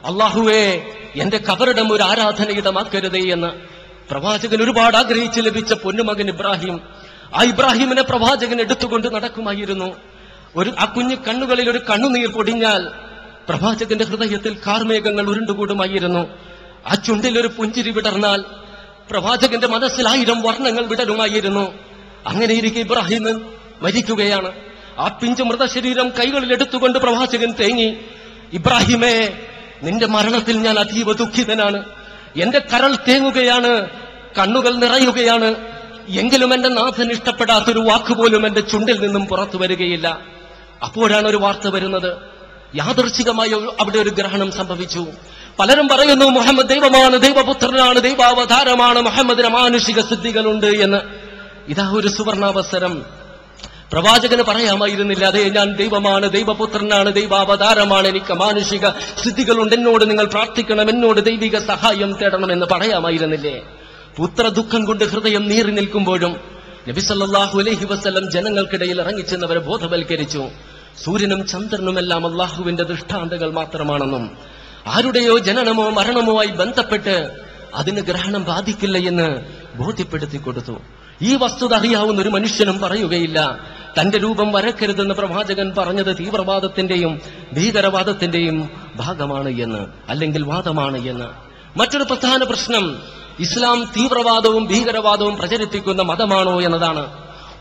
Speaker 1: അള്ളാഹുവേ എന്റെ കബറിടം ഒരു ആരാധനയിടമാക്കരുതേ എന്ന്. പ്രവാചകൻ ഒരുപാട് ആഗ്രഹിച്ച് ലഭിച്ച പൊന്നുമകൻ ഇബ്രാഹിം. ആ ഇബ്രാഹിമിനെ പ്രവാചകൻ എടുത്തുകൊണ്ട് നടക്കുമായിരുന്നു. ഒരു ആ കുഞ്ഞു കണ്ണുകളിൽ ഒരു കണ്ണുനീർ പൊടിഞ്ഞാൽ പ്രവാചകന്റെ ഹൃദയത്തിൽ കാർമേഘങ്ങൾ ഉരുണ്ടുകൂടുമായിരുന്നു. ആ ചുണ്ടിൽ ഒരു പുഞ്ചിരി വിടർന്നാൽ പ്രവാചകന്റെ മനസ്സിൽ ആയിരം വർണങ്ങൾ വിടരുമായിരുന്നു. അങ്ങനെ ഇരിക്കെ ഇബ്രാഹിം മരിക്കുകയാണ്. ആ പിഞ്ചു മൃതശരീരം കൈകളിൽ എടുത്തുകൊണ്ട് പ്രവാചകൻ തേങ്ങി ഇബ്രാഹിമേ നിന്റെ മരണത്തിൽ ഞാൻ അതീവ ദുഃഖിതനാണ്. എന്റെ കരൾ തേങ്ങുകയാണ് കണ്ണുകൾ നിറയുകയാണ്. എങ്കിലും എന്റെ നാഥൻ ഇഷ്ടപ്പെടാത്തൊരു വാക്കുപോലും എന്റെ ചുണ്ടിൽ നിന്നും പുറത്തു വരികയില്ല. അപ്പോഴാണ് ഒരു വാർത്ത വരുന്നത്. യാദർശികമായ അവിടെ ഒരു ഗ്രഹണം സംഭവിച്ചു. പലരും പറയുന്നു മുഹമ്മദ് ദൈവമാണ് ദൈവപുത്രനാണ് ദൈവാവതാരമാണ് മുഹമ്മദിന് മാനുഷിക സിദ്ധികളുണ്ട് എന്ന്. ഇതാ ഒരു സുവർണാവസരം. പ്രവാചകന് പറയാമായിരുന്നില്ല അതെ ഞാൻ ദൈവമാണ് ദൈവപുത്രനാണ് ദൈവാവതാരമാണ് എനിക്ക് മാനുഷിക സ്ഥിതികളുണ്ട് എന്നോട് നിങ്ങൾ പ്രാർത്ഥിക്കണം എന്നോട് ദൈവിക സഹായം തേടണം എന്ന് പറയാമായിരുന്നില്ലേ? പുത്ര ദുഃഖം കൊണ്ട് ഹൃദയം നീറി നിൽക്കുമ്പോഴും നബിസല്ലാഹു അലൈഹി വസല്ലം ജനങ്ങൾക്കിടയിൽ ഇറങ്ങിച്ചെന്നവരെ ബോധവൽക്കരിച്ചു. സൂര്യനും ചന്ദ്രനുമെല്ലാം അള്ളാഹുവിന്റെ ദൃഷ്ടാന്തകൾ മാത്രമാണെന്നും ആരുടെയോ ജനനമോ മരണമോ ആയി ബന്ധപ്പെട്ട് അതിന് ഗ്രഹണം ബാധിക്കില്ല എന്ന് ബോധ്യപ്പെടുത്തി കൊടുത്തു ഈ വസ്തുത അറിയാവുന്ന ഒരു മനുഷ്യനും പറയുകയില്ല തന്റെ രൂപം വരക്കരുതെന്ന് പ്രവാചകൻ പറഞ്ഞത് തീവ്രവാദത്തിന്റെയും ഭീകരവാദത്തിന്റെയും ഭാഗമാണ് എന്ന് അല്ലെങ്കിൽ വാദമാണ് എന്ന് മറ്റൊരു പ്രധാന പ്രശ്നം ഇസ്ലാം തീവ്രവാദവും ഭീകരവാദവും പ്രചരിപ്പിക്കുന്ന മതമാണോ എന്നതാണ്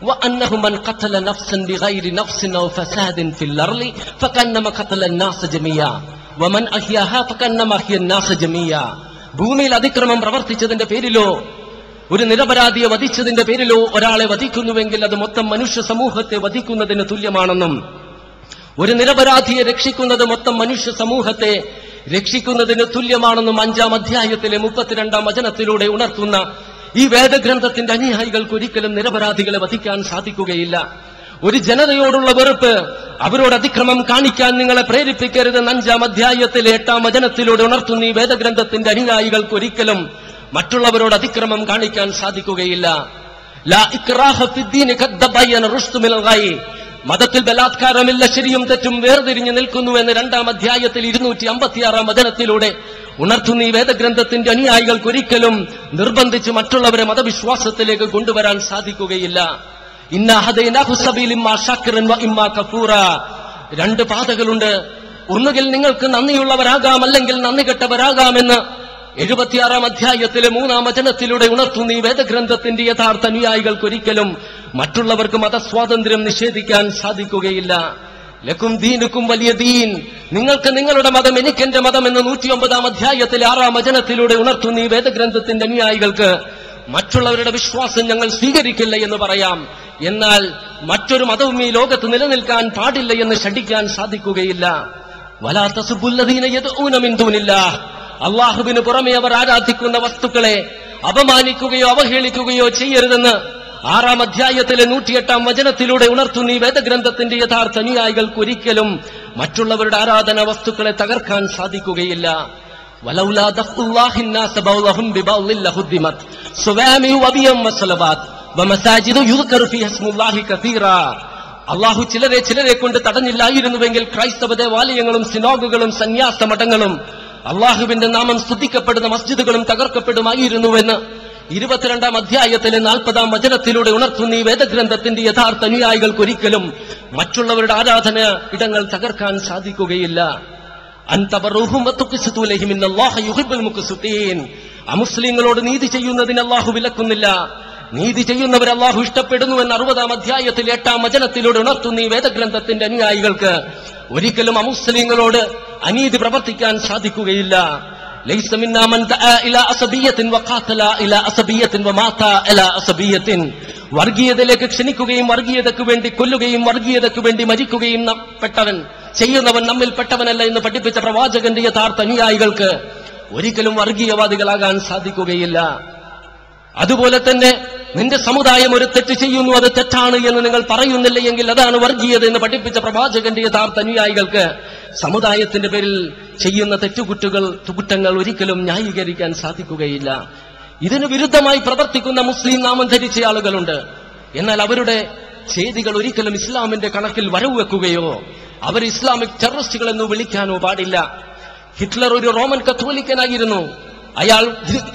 Speaker 1: وأنه من قتل نفسا بغير نفس أو فساد في الأرض فكأنما قتل الناس جميعا ومن أحياها فكأنما أحيا الناس جميعا ഭൂമിയിൽ അതിക്രമം പ്രവർത്തിച്ചതിന്റെ പേരിലോ ഒരു നിരപരാധിയെ വധിച്ചതിന്റെ പേരിലോ ഒരാളെ വധിക്കുന്നുവെങ്കിൽ അത് മൊത്തം മനുഷ്യ സമൂഹത്തെ വധിക്കുന്നതിന് തുല്യമാണെന്നും ഒരു നിരപരാധിയെ രക്ഷിക്കുന്നത് മൊത്തം മനുഷ്യ സമൂഹത്തെ രക്ഷിക്കുന്നതിന് തുല്യമാണെന്നും അഞ്ചാം അധ്യായത്തിലെ മുപ്പത്തിരണ്ടാം വചനത്തിലൂടെ ഉണർത്തുന്ന ഈ വേദഗ്രന്ഥത്തിന്റെ അനുയായികൾക്ക് ഒരിക്കലും നിരപരാധികളെ വധിക്കാൻ സാധിക്കുകയില്ല. ഒരു ജനതയോടുള്ള വെറുപ്പ് അവരോട് അതിക്രമം കാണിക്കാൻ നിങ്ങളെ പ്രേരിപ്പിക്കരുതെന്ന് അഞ്ചാം അധ്യായത്തിലെ എട്ടാം വചനത്തിലൂടെ ഉണർത്തുന്ന ഈ വേദഗ്രന്ഥത്തിന്റെ അനുയായികൾക്ക് ഒരിക്കലും മറ്റുള്ളവരോട് അതിക്രമം കാണിക്കാൻ സാധിക്കുകയില്ല. മതത്തിൽ ബലാത്കാരമില്ല ശരിയും തെറ്റും വേർതിരിഞ്ഞു നിൽക്കുന്നു എന്ന് രണ്ടാം അധ്യായത്തിൽ ഇരുന്നൂറ്റി അമ്പത്തിയാറാം വചനത്തിലൂടെ. ഉണർത്തുന്ന ഈ വേദഗ്രന്ഥത്തിന്റെ അനുയായികൾക്ക് ഒരിക്കലും നിർബന്ധിച്ച് മറ്റുള്ളവരെ മതവിശ്വാസത്തിലേക്ക് കൊണ്ടുവരാൻ സാധിക്കുകയില്ല. കഫൂറ. രണ്ട് പാതകളുണ്ട്. ഒന്നുകിൽ നിങ്ങൾക്ക് നന്ദിയുള്ളവരാകാം അല്ലെങ്കിൽ നന്ദി കെട്ടവരാകാമെന്ന് എഴുപത്തിയാറാം അധ്യായത്തിലെ മൂന്നാം വചനത്തിലൂടെ ഉണർത്തുന്ന ഈ വേദഗ്രന്ഥത്തിന്റെ യഥാർത്ഥ അനുയായികൾക്ക് ഒരിക്കലും മറ്റുള്ളവർക്ക് മതസ്വാതന്ത്ര്യം നിഷേധിക്കാൻ സാധിക്കുകയില്ല. ലക്കും ദീനുക്കും വലിയ ദീൻ. നിങ്ങൾക്ക് നിങ്ങളുടെ മതം എനിക്കെന്റെ മതം എന്ന് നൂറ്റിയൊമ്പതാം അധ്യായത്തിലെ ആറാം വചനത്തിലൂടെ ഉണർത്തുന്ന ഈ വേദഗ്രന്ഥത്തിന്റെ അനുയായികൾക്ക് മറ്റുള്ളവരുടെ വിശ്വാസം ഞങ്ങൾ സ്വീകരിക്കില്ല എന്ന് പറയാം. എന്നാൽ മറ്റൊരു മതവും ഈ ലോകത്ത് നിലനിൽക്കാൻ പാടില്ല എന്ന് ഷടിക്കാൻ സാധിക്കുകയില്ല. വലാ തസുബുല്ലദീന യദ്ഊന അള്ളാഹുവിന് പുറമെ അവർ ആരാധിക്കുന്ന വസ്തുക്കളെ അപമാനിക്കുകയോ അവഹേളിക്കുകയോ ചെയ്യരുതെന്ന് ആറാം അധ്യായത്തിലെ നൂറ്റിയെട്ടാം വചനത്തിലൂടെ ഉണർത്തുന്ന. ഈ വേദഗ്രന്ഥത്തിന്റെ യഥാർത്ഥ അനുയായികൾക്ക് ഒരിക്കലും മറ്റുള്ളവരുടെ ആരാധന വസ്തുക്കളെ തകർക്കാൻ സാധിക്കുകയില്ല. അള്ളാഹു ചിലരെ ചിലരെ കൊണ്ട് തടഞ്ഞില്ലായിരുന്നുവെങ്കിൽ ക്രൈസ്തവ ദേവാലയങ്ങളും സിനോഗുകളും സന്യാസ മഠങ്ങളും അള്ളാഹുവിന്റെ നാമം സ്തുതിക്കപ്പെടുന്ന മസ്ജിദുകളും തകർക്കപ്പെടുമായിരുന്നുവെന്ന് ഇരുപത്തിരണ്ടാം അധ്യായത്തിലെ നാൽപ്പതാം വചനത്തിലൂടെ ഉണർത്തുന്ന ഈ വേദഗ്രന്ഥത്തിന്റെ യഥാർത്ഥ അനുയായികൾക്ക് ഒരിക്കലും മറ്റുള്ളവരുടെ ആരാധന ഇടങ്ങൾ തകർക്കാൻ സാധിക്കുകയില്ല. അമുസ്ലിങ്ങളോട് നീതി ചെയ്യുന്നതിന് അള്ളാഹു വിലക്കുന്നില്ല. നീതി ചെയ്യുന്നവർ അള്ളാഹു ഇഷ്ടപ്പെടുന്നു എന്ന അറുപതാം അധ്യായത്തിൽ എട്ടാം വചനത്തിലൂടെ ഉണർത്തുന്ന ഈ വേദഗ്രന്ഥത്തിന്റെ അനുയായികൾക്ക്. ഒരിക്കലും അമുസ്ലിങ്ങളോട് അനീതി പ്രവർത്തിക്കാൻ സാധിക്കുകയില്ല. വർഗീയതയിലേക്ക് ക്ഷണിക്കുകയും വർഗീയതയ്ക്ക് വേണ്ടി കൊല്ലുകയും വർഗീയതയ്ക്ക് വേണ്ടി മരിക്കുകയും പെട്ടവൻ ചെയ്യുന്നവൻ നമ്മിൽ പെട്ടവനല്ല എന്ന് പഠിപ്പിച്ച പ്രവാചകന്റെ യഥാർത്ഥ അനുയായികൾക്ക് ഒരിക്കലും വർഗീയവാദികളാകാൻ സാധിക്കുകയില്ല. അതുപോലെ തന്നെ നിന്റെ സമുദായം ഒരു തെറ്റ് ചെയ്യുന്നു അത് തെറ്റാണ് എന്ന് നിങ്ങൾ പറയുന്നില്ല എങ്കിൽ അതാണ് വർഗീയത എന്ന് പഠിപ്പിച്ച പ്രവാചകന്റെ യഥാർത്ഥ അനുയായികൾക്ക്. സമുദായത്തിന്റെ പേരിൽ ചെയ്യുന്ന തെറ്റുകുറ്റുകൾ കുറ്റങ്ങൾ ഒരിക്കലും ന്യായീകരിക്കാൻ സാധിക്കുകയില്ല. ഇതിന് വിരുദ്ധമായി പ്രവർത്തിക്കുന്ന മുസ്ലിം നാമം ധരിച്ച ആളുകളുണ്ട്. എന്നാൽ അവരുടെ ചെയ്തികൾ ഒരിക്കലും ഇസ്ലാമിന്റെ കണക്കിൽ വരവ് വെക്കുകയോ അവർ ഇസ്ലാമിക് ടെററിസ്റ്റുകൾ എന്ന് വിളിക്കാനോ പാടില്ല. ഹിറ്റ്ലർ ഒരു റോമൻ കത്തോലിക്കനായിരുന്നു. അയാൾ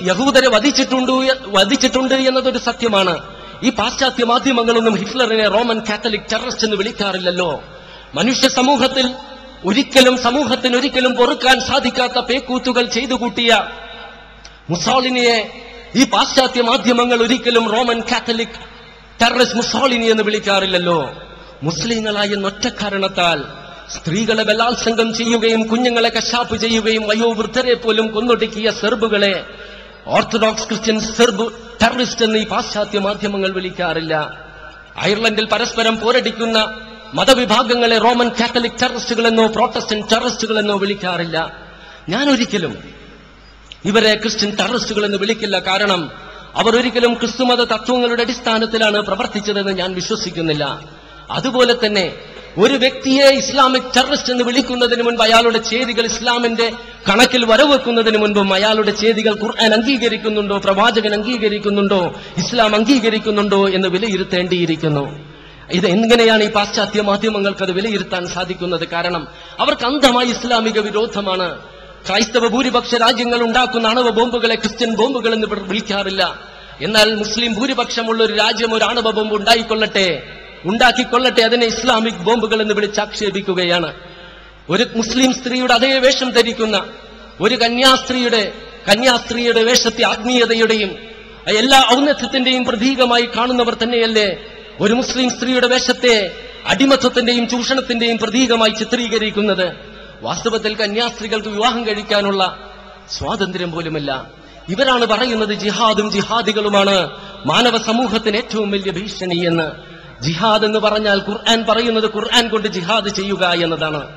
Speaker 1: യഹൂദരെ വധിച്ചിട്ടുണ്ട് വധിച്ചിട്ടുണ്ട് എന്നതൊരു സത്യമാണ്. ഈ പാശ്ചാത്യ മാധ്യമങ്ങളൊന്നും ഹിറ്റ്ലറിനെ റോമൻ കാത്തലിക് ടെററിസ്റ്റ് എന്ന് വിളിക്കാറില്ലല്ലോ. മനുഷ്യ സമൂഹത്തിൽ ഒരിക്കലും സമൂഹത്തിന് ഒരിക്കലും പൊറുക്കാൻ സാധിക്കാത്ത പേക്കൂത്തുകൾ ചെയ്തു കൂട്ടിയ മുസോളിനിയെ ഈ പാശ്ചാത്യ മാധ്യമങ്ങൾ ഒരിക്കലും റോമൻ കാത്തലിക് ടെററിസ്റ്റ് മുസോളിനി എന്ന് വിളിക്കാറില്ലല്ലോ. മുസ്ലിങ്ങളായ ഒറ്റ കാരണത്താൽ സ്ത്രീകളെ ബലാത്സംഗം ചെയ്യുകയും കുഞ്ഞുങ്ങളെ കശാപ്പ് ചെയ്യുകയും വയോവൃദ്ധരെ പോലും കൊന്നൊടുക്കിയ സെർബുകളെ ഓർത്തഡോക്സ് ക്രിസ്ത്യൻ സെർബ് ടെററിസ്റ്റ് എന്ന് ഈ പാശ്ചാത്യ മാധ്യമങ്ങൾ വിളിക്കാറില്ല. അയർലൻഡിൽ പരസ്പരം പോരടിക്കുന്ന മതവിഭാഗങ്ങളെ റോമൻ കാത്തലിക് ടെററിസ്റ്റുകളെന്നോ പ്രോട്ടസ്റ്റന്റ് ടെററിസ്റ്റുകളെന്നോ വിളിക്കാറില്ല. ഞാൻ ഒരിക്കലും ഇവരെ ക്രിസ്ത്യൻ ടെററിസ്റ്റുകൾ എന്ന് വിളിക്കില്ല. കാരണം അവർ ഒരിക്കലും ക്രിസ്തുമത തത്വങ്ങളുടെ അടിസ്ഥാനത്തിലാണ് പ്രവർത്തിച്ചതെന്ന് ഞാൻ വിശ്വസിക്കുന്നില്ല. അതുപോലെ തന്നെ ഒരു വ്യക്തിയെ ഇസ്ലാമിക് ടെററിസ്റ്റ് എന്ന് വിളിക്കുന്നതിന് മുൻപ് അയാളുടെ ചേരികൾ ഇസ്ലാമിന്റെ കണക്കിൽ വരവെക്കുന്നതിന് മുൻപും അയാളുടെ ചേരികൾ ഖുർആൻ അംഗീകരിക്കുന്നുണ്ടോ പ്രവാചകൻ അംഗീകരിക്കുന്നുണ്ടോ ഇസ്ലാം അംഗീകരിക്കുന്നുണ്ടോ എന്ന് വിലയിരുത്തേണ്ടിയിരിക്കുന്നു. ഇത് എങ്ങനെയാണ് ഈ പാശ്ചാത്യ മാധ്യമങ്ങൾക്ക് അത് വിലയിരുത്താൻ സാധിക്കുന്നത്? കാരണം അവർക്ക് അന്ധമായി ഇസ്ലാമിക വിരോധമാണ്. ക്രൈസ്തവ ഭൂരിപക്ഷ രാജ്യങ്ങൾ ഉണ്ടാക്കുന്ന ആണവ ബോംബുകളെ ക്രിസ്ത്യൻ ബോംബുകൾ എന്ന് വിളിക്കാറില്ല. എന്നാൽ മുസ്ലിം ഭൂരിപക്ഷമുള്ള ഒരു രാജ്യം ഒരു ആണവ ബോംബ് ഉണ്ടായിക്കൊള്ളട്ടെ. ഉണ്ടാക്കിക്കൊള്ളട്ടെ അതിനെ ഇസ്ലാമിക് ബോംബുകൾ എന്ന് വിളിച്ചാക്ഷേപിക്കുകയാണ് ഒരു മുസ്ലിം സ്ത്രീയുടെ അതേ വേഷം ധരിക്കുന്ന ഒരു കന്യാസ്ത്രീയുടെ കന്യാസ്ത്രീയുടെ വേഷത്തെ ആത്മീയതയുടെയും എല്ലാ ഔന്നത്യത്തിന്റെയും പ്രതീകമായി കാണുന്നവർ തന്നെയല്ലേ? ഒരു മുസ്ലിം സ്ത്രീയുടെ വേഷത്തെ അടിമത്വത്തിന്റെയും ചൂഷണത്തിന്റെയും പ്രതീകമായി ചിത്രീകരിക്കുന്നത്. വാസ്തവത്തിൽ കന്യാസ്ത്രീകൾക്ക് വിവാഹം കഴിക്കാനുള്ള സ്വാതന്ത്ര്യം പോലുമല്ല. ഇവരാണ് പറയുന്നത് ജിഹാദും ജിഹാദികളുമാണ്. മാനവ സമൂഹത്തിന് ഏറ്റവും വലിയ ഭീഷണി എന്ന്. ജിഹാദ് എന്ന് പറഞ്ഞാൽ ഖുർആൻ പറയുന്നത് ഖുർആൻ കൊണ്ട് ജിഹാദ് ചെയ്യുക എന്നതാണ്.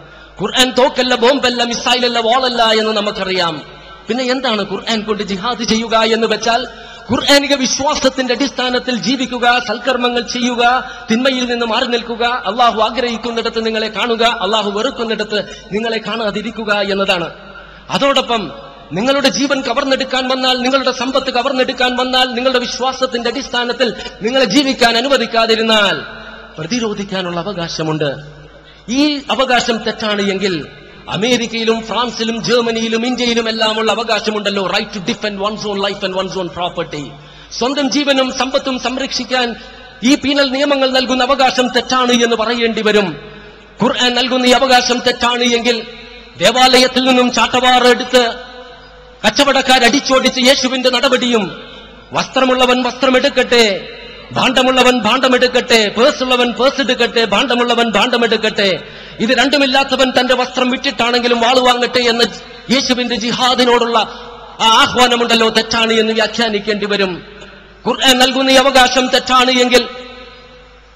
Speaker 1: ഖുർആൻ തോക്കല്ല ബോംബല്ല മിസൈലല്ല വാളല്ല എന്ന് നമുക്കറിയാം. പിന്നെ എന്താണ് ഖുർആൻ കൊണ്ട് ജിഹാദ് ചെയ്യുക എന്ന് വെച്ചാൽ ഖുർആാനിക വിശ്വാസത്തിന്റെ അടിസ്ഥാനത്തിൽ ജീവിക്കുക സൽക്കർമ്മങ്ങൾ ചെയ്യുക തിന്മയിൽ നിന്ന് മാറി നിൽക്കുക അള്ളാഹു ആഗ്രഹിക്കുന്നിടത്ത് നിങ്ങളെ കാണുക അള്ളാഹു വെറുക്കുന്നിടത്ത് നിങ്ങളെ കാണാതിരിക്കുക എന്നതാണ്. അതോടൊപ്പം നിങ്ങളുടെ ജീവൻ കവർന്നെടുക്കാൻ വന്നാൽ നിങ്ങളുടെ സമ്പത്ത് കവർന്നെടുക്കാൻ വന്നാൽ നിങ്ങളുടെ വിശ്വാസത്തിന്റെ അടിസ്ഥാനത്തിൽ നിങ്ങളെ ജീവിക്കാൻ അനുവദിക്കാതിരുന്നാൽ പ്രതിരോധിക്കാനുള്ള അവകാശമുണ്ട്. ഈ അവകാശം തെറ്റാണ് എങ്കിൽ അമേരിക്കയിലും ഫ്രാൻസിലും ജർമ്മനിയിലും ഇന്ത്യയിലും എല്ലാമുള്ള അവകാശമുണ്ടല്ലോ. Right to defend one's own life and one's own property സ്വന്തം ജീവനും സമ്പത്തും സംരക്ഷിക്കാൻ ഈ പീനൽ നിയമങ്ങൾ നൽകുന്ന അവകാശം തെറ്റാണ് എന്ന് പറയേണ്ടി വരും. ഖുർആൻ നൽകുന്ന ഈ അവകാശം തെറ്റാണ് എങ്കിൽ ദേവാലയത്തിൽ നിന്നും ചാട്ടവാറ് അടിച്ചോടിച്ച് യേശുവിന്റെ നടപടിയും വസ്ത്രമുള്ളവൻ വസ്ത്രമെടുക്കട്ടെ ഭാണ്ഡമുള്ളവൻ ഭാണ്ഡമെടുക്കട്ടെ പേഴ്സുള്ളവൻ പേഴ്സ് എടുക്കട്ടെ ഭാണ്ഡമുള്ളവൻ ഭാണ്ഡമെടുക്കട്ടെ ഇത് രണ്ടുമില്ലാത്തവൻ തന്റെ വസ്ത്രം വിട്ടിട്ടാണെങ്കിലും വാൾ വാങ്ങട്ടെ എന്ന യേശുവിന്റെ ജിഹാദിനോടുള്ള ആ ആഹ്വാനമുണ്ടല്ലോ തെറ്റാണ് എന്ന് വ്യാഖ്യാനിക്കേണ്ടി വരും. ഖുർആൻ നൽകുന്ന ഈ അവകാശം തെറ്റാണ് എങ്കിൽ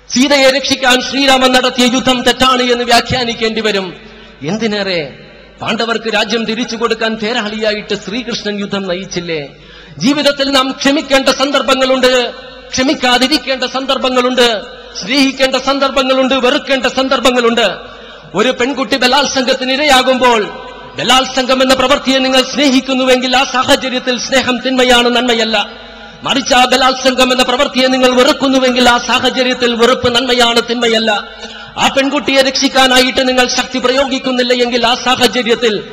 Speaker 1: സീതയെ രക്ഷിക്കാൻ ശ്രീരാമൻ നടത്തിയ യുദ്ധം തെറ്റാണ് എന്ന് വ്യാഖ്യാനിക്കേണ്ടി വരും. എന്തിനേറെ? പാണ്ഡവർക്ക് രാജ്യം തിരിച്ചു കൊടുക്കാൻ തേരാളിയായിട്ട് ശ്രീകൃഷ്ണൻ യുദ്ധം നയിച്ചില്ലേ? ജീവിതത്തിൽ നാം ക്ഷമിക്കേണ്ട സന്ദർഭങ്ങളുണ്ട്. ക്ഷമിക്കാതിരിക്കേണ്ട സന്ദർഭങ്ങളുണ്ട്. സ്നേഹിക്കേണ്ട സന്ദർഭങ്ങളുണ്ട്. വെറുക്കേണ്ട സന്ദർഭങ്ങളുണ്ട്. ഒരു പെൺകുട്ടി ബലാത്സംഗത്തിന് ഇരയാകുമ്പോൾ ബലാത്സംഗം എന്ന പ്രവൃത്തിയെ നിങ്ങൾ സ്നേഹിക്കുന്നുവെങ്കിൽ ആ സാഹചര്യത്തിൽ സ്നേഹം തിന്മയാണ് നന്മയല്ല. മറിച്ച് ആ ബലാത്സംഗം എന്ന പ്രവൃത്തിയെ നിങ്ങൾ വെറുക്കുന്നുവെങ്കിൽ ആ സാഹചര്യത്തിൽ വെറുപ്പ് നന്മയാണ് തിന്മയല്ല. ആ പെൺകുട്ടിയെ രക്ഷിക്കാനായിട്ട് നിങ്ങൾ ശക്തി പ്രയോഗിക്കുന്നില്ല എങ്കിൽ ആ സാഹചര്യത്തിൽ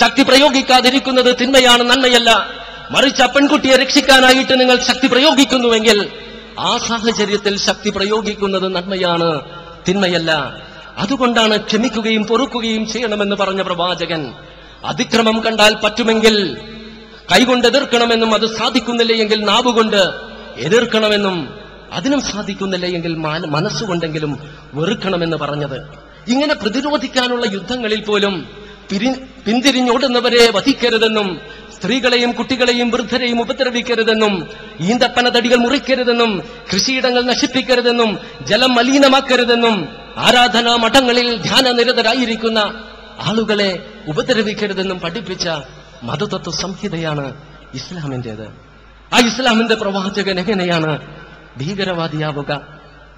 Speaker 1: ശക്തി പ്രയോഗിക്കാതിരിക്കുന്നത് തിന്മയാണ് നന്മയല്ല. മറിച്ച് ആ പെൺകുട്ടിയെ രക്ഷിക്കാനായിട്ട് നിങ്ങൾ ശക്തി പ്രയോഗിക്കുന്നുവെങ്കിൽ ആ സാഹചര്യത്തിൽ ശക്തി പ്രയോഗിക്കുന്നത് നന്മയാണ് തിന്മയല്ല. അതുകൊണ്ടാണ് ക്ഷമിക്കുകയും പൊറുക്കുകയും ചെയ്യണമെന്ന് പറഞ്ഞ പ്രവാചകൻ അതിക്രമം കണ്ടാൽ പറ്റുമെങ്കിൽ കൈകൊണ്ട് എതിർക്കണമെന്നും അത് സാധിക്കുന്നില്ലെങ്കിൽ നാവുകൊണ്ട് എതിർക്കണമെന്നും അതിനും സാധിക്കുന്നില്ല എങ്കിൽ മാന- മനസ്സുകൊണ്ടെങ്കിലും വെറുക്കണമെന്ന് പറഞ്ഞത്. ഇങ്ങനെ പ്രതിരോധിക്കാനുള്ള യുദ്ധങ്ങളിൽ പോലും പിന്തിരിഞ്ഞോടുന്നവരെ വധിക്കരുതെന്നും സ്ത്രീകളെയും കുട്ടികളെയും വൃദ്ധരെയും ഉപദ്രവിക്കരുതെന്നും ഈന്തപ്പന തടികൾ മുറിക്കരുതെന്നും കൃഷിയിടങ്ങൾ നശിപ്പിക്കരുതെന്നും ജലം മലിനമാക്കരുതെന്നും ആരാധനാ മഠങ്ങളിൽ ധ്യാനനിരതരായിരിക്കുന്ന ആളുകളെ ഉപദ്രവിക്കരുതെന്നും പഠിപ്പിച്ച മതതത്വ സംഹിതയാണ് ഇസ്ലാമിന്റേത് ആ ഇസ്ലാമിന്റെ പ്രവാചകൻ എങ്ങനെയാണ് ഭീകരവാദിയാവുക.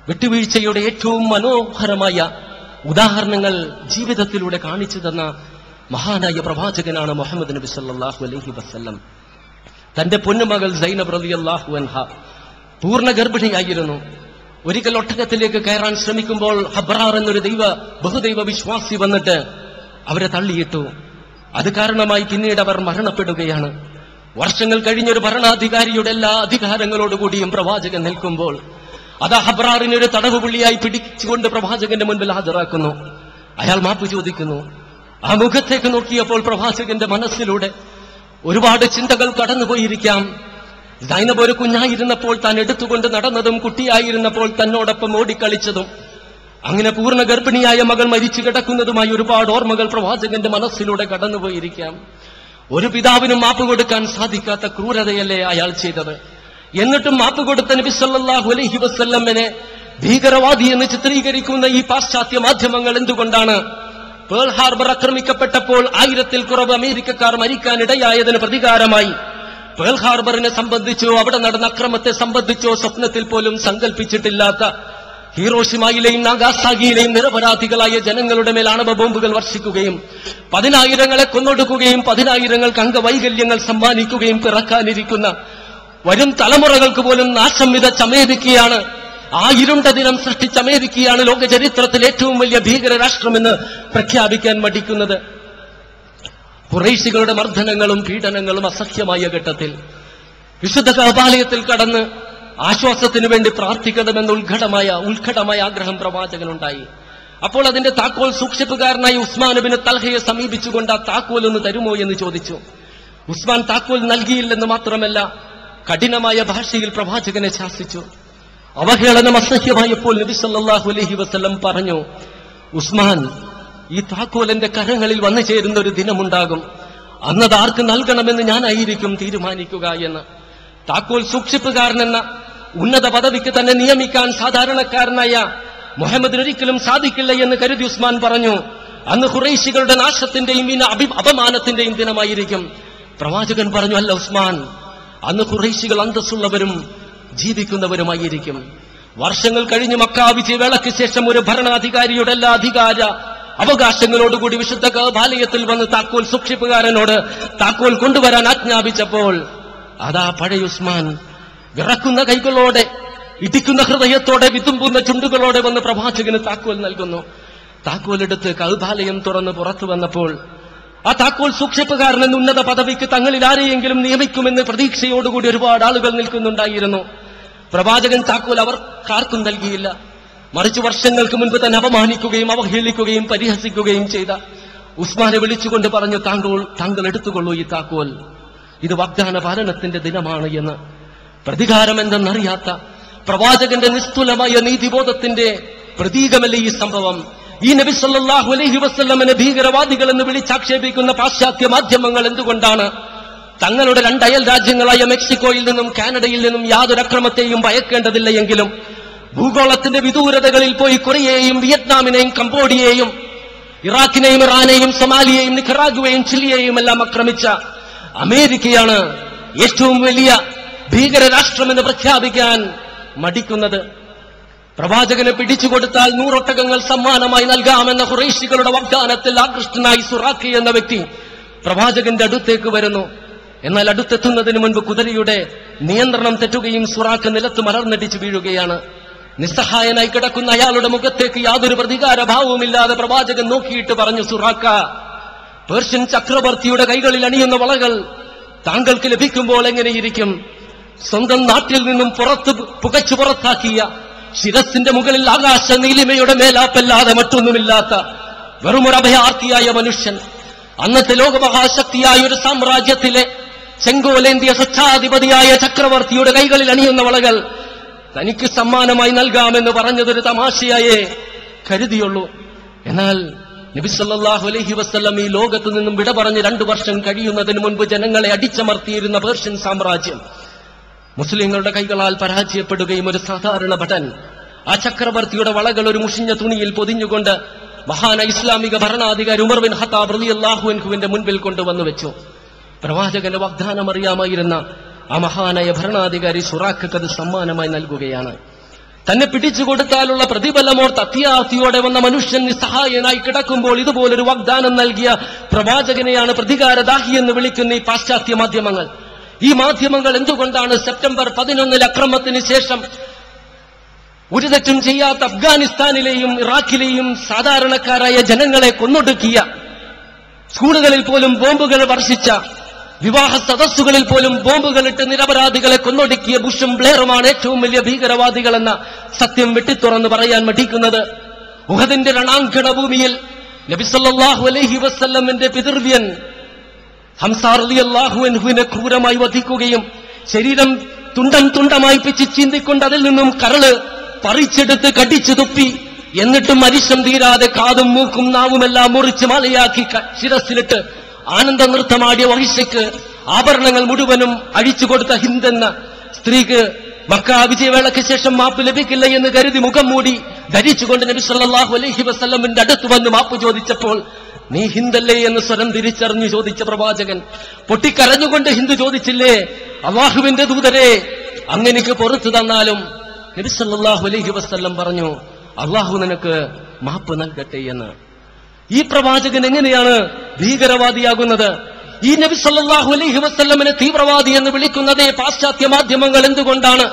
Speaker 1: വിട്ടുവീഴ്ചയുടെ ഏറ്റവും മനോഹരമായ ഉദാഹരണങ്ങൾ ജീവിതത്തിലൂടെ കാണിച്ചു തന്ന മഹാനായ പ്രവാചകനാണ് മുഹമ്മദ് നബി സല്ലാഹു അലഹി വസ്ല്ലം. തന്റെ പൊന്നുമകൾ സൈനബ് റലി അള്ളാഹു അൻഹ പൂർണ ഗർഭിണിയായിരുന്നു ഒരിക്കൽ ഒട്ടകത്തിലേക്ക് കയറാൻ ശ്രമിക്കുമ്പോൾ ഹബ്രാർ എന്നൊരു ദൈവ ബഹുദൈവ വിശ്വാസി വന്നിട്ട് അവരെ തള്ളിയിട്ടു. അത് കാരണമായി പിന്നീട് അവർ മരണപ്പെടുകയാണ്. വർഷങ്ങൾ കഴിഞ്ഞൊരു ഭരണാധികാരിയുടെ എല്ലാ അധികാരങ്ങളോടുകൂടിയും പ്രവാചകൻ നിൽക്കുമ്പോൾ അത് ഹബ്രാറിനെ ഒരു തടവുപുള്ളിയായി പിടിച്ചുകൊണ്ട് പ്രവാചകന്റെ മുൻപിൽ ഹാജരാക്കുന്നു. അയാൾ മാപ്പ് ചോദിക്കുന്നു. ആ മുഖത്തേക്ക് നോക്കിയപ്പോൾ പ്രവാചകന്റെ മനസ്സിലൂടെ ഒരുപാട് ചിന്തകൾ കടന്നുപോയിരിക്കാം. സൈനബ് ഒരു കുഞ്ഞായിരുന്നപ്പോൾ താൻ എടുത്തുകൊണ്ട് നടന്നതും കുട്ടിയായിരുന്നപ്പോൾ തന്നോടൊപ്പം ഓടിക്കളിച്ചതും അങ്ങനെ പൂർണ ഗർഭിണിയായ മകൾ മരിച്ചു കിടക്കുന്നതുമായി ഒരുപാട് ഓർമ്മകൾ പ്രവാചകന്റെ മനസ്സിലൂടെ കടന്നുപോയിരിക്കാം. ഒരു പിതാവിനും മാപ്പ് കൊടുക്കാൻ സാധിക്കാത്ത ക്രൂരതയല്ലേ അയാൾ ചെയ്തത്? എന്നിട്ടും മാപ്പ് കൊടുത്ത നബി സല്ലല്ലാഹു അലൈഹി വസ്ല്ലമ്മനെ ഭീകരവാദി എന്ന് ചിത്രീകരിക്കുന്ന ഈ പാശ്ചാത്യ മാധ്യമങ്ങൾ എന്തുകൊണ്ടാണ്? പേൾ ഹാർബർ ആക്രമിക്കപ്പെട്ടപ്പോൾ ആയിരത്തിൽ കുറവ് അമേരിക്കക്കാർ മരിക്കാനിടയായതിന് പ്രതികാരമായി. പേൾ ഹാർബറിനെ സംബന്ധിച്ചോ അവിടെ നടന്ന അക്രമത്തെ സംബന്ധിച്ചോ സ്വപ്നത്തിൽ പോലും സങ്കല്പിച്ചിട്ടില്ലാത്ത ഹീറോഷിമയിലെയും നാഗാസാഗിയിലെയും നിരപരാധികളായ ജനങ്ങളുടെ മേൽ ആണവ ബോംബുകൾ വർഷിക്കുകയും പതിനായിരങ്ങളെ കൊന്നൊടുക്കുകയും പതിനായിരങ്ങൾക്ക് അംഗവൈകല്യങ്ങൾ സമ്മാനിക്കുകയും പിറക്കാനിരിക്കുന്ന വരും തലമുറകൾക്ക് പോലും നാശം വിതച്ച അമേരിക്കയാണ് ആ ഇരുണ്ട ദിനം സൃഷ്ടിച്ച അമേരിക്കയാണ് ലോക ചരിത്രത്തിൽ ഏറ്റവും വലിയ ഭീകര രാഷ്ട്രമെന്ന് പ്രഖ്യാപിക്കാൻ മടിക്കുന്നത്. കുറേശികളുടെ മർദ്ദനങ്ങളും പീഡനങ്ങളും അസഹ്യമായ ഘട്ടത്തിൽ വിശുദ്ധ കപാലയത്തിൽ കടന്ന് ആശ്വാസത്തിനു വേണ്ടി പ്രാർത്ഥിക്കണമെന്ന ഉത്ഘടമായ ഉത്ഘടമായ ആഗ്രഹം പ്രവാചകനുണ്ടായി. അപ്പോൾ അതിന്റെ താക്കോൽ സൂക്ഷിപ്പുകാരനായി ഉസ്മാനബിന് തൽഹയെ സമീപിച്ചുകൊണ്ട് ആ താക്കോൽ ഒന്ന് തരുമോ എന്ന് ചോദിച്ചു. ഉസ്മാൻ താക്കോൽ നൽകിയില്ലെന്ന് മാത്രമല്ല കഠിനമായ ഭാഷയിൽ പ്രവാചകനെ ശാസിച്ചു. അവഹേളനം അസഹ്യമായപ്പോൾ നബി സല്ലല്ലാഹു അലൈഹി വസല്ലം പറഞ്ഞു ഉസ്മാൻ ഈ താക്കോലന്റെ കരങ്ങളിൽ വന്നു ചേരുന്ന ഒരു ദിനമുണ്ടാകും. അന്നത് ആർക്ക് നൽകണമെന്ന് ഞാനായിരിക്കും തീരുമാനിക്കുക എന്ന്. താക്കോൽ സൂക്ഷിപ്പുകാരനെന്ന ഉന്നത പദവിക്ക് തന്നെ നിയമിക്കാൻ സാധാരണക്കാരനായ മുഹമ്മദിന് ഒരിക്കലും സാധിക്കില്ല എന്ന് കരുതി ഉസ്മാൻ പറഞ്ഞു. അന്ന് ഖുറൈശികളുടെ നാശത്തിന്റെയും ഇന്ന് അഭി അപമാനത്തിന്റെയും ദിനമായിരിക്കും. പ്രവാചകൻ പറഞ്ഞു അല്ല ഉസ്മാൻ അന്ന് ഖുറൈശികൾ അന്തസ്സുള്ളവരും ജീവിക്കുന്നവരുമായിരിക്കും. വർഷങ്ങൾ കഴിഞ്ഞ് മക്കാ വേളയ്ക്ക് ശേഷം ഒരു ഭരണാധികാരിയുടെ എല്ലാ അധികാര അവകാശങ്ങളോടുകൂടി വിശുദ്ധ ബാലയത്തിൽ വന്ന് താക്കോൽ സൂക്ഷിപ്പുകാരനോട് താക്കോൽ കൊണ്ടുവരാൻ ആജ്ഞാപിച്ചപ്പോൾ അതാ പഴയ ഉസ്മാൻ വിറക്കുന്ന കൈകളോടെ ഇടിക്കുന്ന ഹൃദയത്തോടെ വിതുമ്പുന്ന ചുണ്ടുകളോടെ വന്ന് പ്രവാചകന് താക്കോൽ നൽകുന്നു. താക്കോലെടുത്ത് കൗതാലയം തുറന്ന് പുറത്തു വന്നപ്പോൾ ആ താക്കോൽ സൂക്ഷിപ്പുകാരൻ എന്ന ഉന്നത പദവിക്ക് തങ്ങളിൽ ആരെയെങ്കിലും നിയമിക്കുമെന്ന് പ്രതീക്ഷയോടുകൂടി ഒരുപാട് ആളുകൾ നിൽക്കുന്നുണ്ടായിരുന്നു. പ്രവാചകൻ താക്കോൽ അവർ കാർക്കും നൽകിയില്ല. മറിച്ച് വർഷങ്ങൾക്ക് മുൻപ് തന്നെ അപമാനിക്കുകയും അവഹേളിക്കുകയും പരിഹസിക്കുകയും ചെയ്ത ഉസ്മാനെ വിളിച്ചുകൊണ്ട് പറഞ്ഞു താങ്കൾ താങ്കൾ എടുത്തുകൊള്ളൂ ഈ താക്കോൽ. ഇത് വാഗ്ദാന പാലനത്തിന്റെ ദിനമാണ് എന്ന്. പ്രതികാരം എന്തെന്നറിയാത്ത പ്രവാചകന്റെ നിസ്തുലമായ നീതിബോധത്തിന്റെ പ്രതീകമല്ലേ ഈ സംഭവം? ഈ നബി സല്ലാഹു അലൈഹി വസല്ലമനെ ഭീകരവാദികൾ എന്ന് വിളിച്ചാക്ഷേപിക്കുന്ന പാശ്ചാത്യ മാധ്യമങ്ങൾ എന്തുകൊണ്ടാണ്? തങ്ങളുടെ രണ്ട് അയൽ രാജ്യങ്ങളായ മെക്സിക്കോയിൽ നിന്നും കാനഡയിൽ നിന്നും യാതൊരു അക്രമത്തെയും ഭയക്കേണ്ടതില്ല എങ്കിലും ഭൂഗോളത്തിന്റെ വിദൂരതകളിൽ പോയി കൊറിയയെയും വിയറ്റ്നാമിനെയും കംബോഡിയയെയും ഇറാഖിനെയും ഇറാനെയും സൊമാലിയെയും നിഖറാഗുവയും ചിലിയെയും എല്ലാം ആക്രമിച്ച അമേരിക്കയാണ് ഏറ്റവും വലിയ ഭീകര രാഷ്ട്രമെന്ന് പ്രഖ്യാപിക്കാൻ മടിക്കുന്നത് പ്രവാചകനെ പിടിച്ചുകൊടുത്താൽ നൂറൊട്ടകങ്ങൾ സമ്മാനമായി നൽകാമെന്ന ഖുറൈശികളുടെ വാഗ്ദാനത്തിൽ ആകൃഷ്ടനായി സുറാഖി എന്ന വ്യക്തി പ്രവാചകന്റെ അടുത്തേക്ക് വരുന്നു. എന്നാൽ അടുത്തെത്തുന്നതിന് മുൻപ് കുതിരയുടെ നിയന്ത്രണം തെറ്റുകയും സുറാഖ് നിലത്ത് മലർന്നടിച്ച് വീഴുകയാണ്. നിസ്സഹായനായി കിടക്കുന്ന അയാളുടെ മുഖത്തേക്ക് യാതൊരു പ്രതികാര ഭാവവുമില്ലാതെ പ്രവാചകൻ നോക്കിയിട്ട് പറഞ്ഞു സുറാക്ക പേർഷ്യൻ ചക്രവർത്തിയുടെ കൈകളിൽ അണിയുന്ന വളകൾ താങ്കൾക്ക് ലഭിക്കുമ്പോൾ എങ്ങനെയിരിക്കും സ്വന്തം നാട്ടിൽ നിന്നും പുറത്ത് പുകച്ചു പുറത്താക്കിയ ശിരസിന്റെ മുകളിൽ ആകാശ നീലിമയുടെ മേലാപ്പല്ലാതെ മറ്റൊന്നുമില്ലാത്ത വെറുമൊരു അഭയാർത്ഥിയായ മനുഷ്യൻ. അന്നത്തെ ലോകമഹാശക്തിയായ ഒരു സാമ്രാജ്യത്തിലെ ചെങ്കോലേന്ത്യ സ്വച്ഛാധിപതിയായ ചക്രവർത്തിയുടെ കൈകളിൽ അണിയുന്ന വളകൾ തനിക്ക് സമ്മാനമായി നൽകാമെന്ന് പറഞ്ഞതൊരു തമാശയായേ കരുതിയുള്ളൂ. എന്നാൽ നബിസല്ലാഹു അലഹി വസ്ല്ലം ഈ ലോകത്ത് നിന്നും വിട പറഞ്ഞ് രണ്ടു വർഷം കഴിയുന്നതിന് മുൻപ് ജനങ്ങളെ അടിച്ചമർത്തിയിരുന്ന പേർഷ്യൻ സാമ്രാജ്യം മുസ്ലിങ്ങളുടെ കൈകളാൽ പരാജയപ്പെടുകയും ഒരു സാധാരണ ഭടൻ ആ ചക്രവർത്തിയുടെ വളകൾ ഒരു മുഷിഞ്ഞ തുണിയിൽ പൊതിഞ്ഞുകൊണ്ട് മഹാന ഇസ്ലാമിക ഭരണാധികാരി ഉമർ ബിൻ ഹത്താബ് റളിയല്ലാഹു അൻഹുവിന്റെ മുൻപിൽ കൊണ്ടുവന്നു വെച്ചു പ്രവാചകന്റെ വാഗ്ദാനം അറിയാമായിരുന്ന ആ മഹാനായ ഭരണാധികാരി സുറാഖക്ക് അത് സമ്മാനമായി നൽകുകയാണ്. തന്നെ പിടിച്ചു കൊടുത്താലുള്ള പ്രതിഫലമോർത്ത് അത്യാർത്ഥിയോടെ വന്ന മനുഷ്യൻ നിസ്സഹായനായി കിടക്കുമ്പോൾ ഇതുപോലൊരു വാഗ്ദാനം നൽകിയ പ്രവാചകനെയാണ് പ്രതികാരദാഹി എന്ന് വിളിക്കുന്ന ഈ പാശ്ചാത്യ മാധ്യമങ്ങൾ. ഈ മാധ്യമങ്ങൾ എന്തുകൊണ്ടാണ് സെപ്റ്റംബർ പതിനൊന്നിൽ അക്രമത്തിന് ശേഷം ഒരു തെറ്റും ചെയ്യാത്ത അഫ്ഗാനിസ്ഥാനിലെയും ഇറാഖിലെയും സാധാരണക്കാരായ ജനങ്ങളെ കൊന്നൊടുക്കിയ സ്കൂളുകളിൽ പോലും ബോംബുകൾ വർഷിച്ച വിവാഹ സദസ്സുകളിൽ പോലും ബോംബുകളിട്ട് നിരപരാധികളെ കൊന്നൊടുക്കിയ ബുഷും ബ്ലെയറുമാണ് ഏറ്റവും വലിയ ഭീകരവാദികളെന്ന സത്യം വെട്ടിത്തുറന്ന് പറയാൻ മടിക്കുന്നത്. ഉഹദിന്റെ രണാങ്കണ ഭൂമിയിൽ നബിസല്ലാഹു അലൈഹി വസ്ല്ലമിന്റെ പിതൃവ്യൻ ഹംസാർ അലി അള്ളാഹുവിനെ ക്രൂരമായി വധിക്കുകയും ശരീരം തുണ്ടം തുണ്ടമായി പിച്ച് ചീന്തിക്കൊണ്ട് അതിൽ നിന്നും കരൾ പറിച്ചെടുത്ത് കടിച്ചു തുപ്പി എന്നിട്ടും മരിശം തീരാതെ കാതും മൂക്കും നാവുമെല്ലാം മുറിച്ച് മലയാക്കി ശിരസിലിട്ട് ആനന്ദ നൃത്തമാടിയ വഹിഷയ്ക്ക് ആഭരണങ്ങൾ മുഴുവനും അഴിച്ചു കൊടുത്ത ഹിന്ദെന്ന സ്ത്രീക്ക് മക്ക വിജയവേളയ്ക്ക് ശേഷം മാപ്പ് ലഭിക്കില്ല എന്ന് കരുതി മുഖം മൂടി ധരിച്ചുകൊണ്ട് നബി സല്ലല്ലാഹു അലൈഹി വസ്ല്ലമിന്റെ അടുത്ത് വന്ന് മാപ്പ് ചോദിച്ചപ്പോൾ നീ ഹിന്ദല്ലേ എന്ന് സ്വരം തിരിച്ചറിഞ്ഞു ചോദിച്ച പ്രവാചകൻ പൊട്ടിക്കരഞ്ഞുകൊണ്ട് ഹിന്ദു ചോദിച്ചില്ലേ അള്ളാഹുവിന്റെ ദൂതരെ അങ്ങനെക്ക് പുറത്തു തന്നാലും നബിസല്ലാഹു അലൈഹി വസല്ലം പറഞ്ഞു അള്ളാഹു നിനക്ക് മാപ്പ് നൽകട്ടെ എന്ന്. ഈ പ്രവാചകൻ എങ്ങനെയാണ് ഭീകരവാദിയാകുന്നത്? ഈ നബി സല്ലല്ലാഹു അലൈഹി വസ്ല്ലമിനെ തീവ്രവാദി എന്ന് വിളിക്കുന്നതേ പാശ്ചാത്യ മാധ്യമങ്ങൾ എന്തുകൊണ്ടാണ്?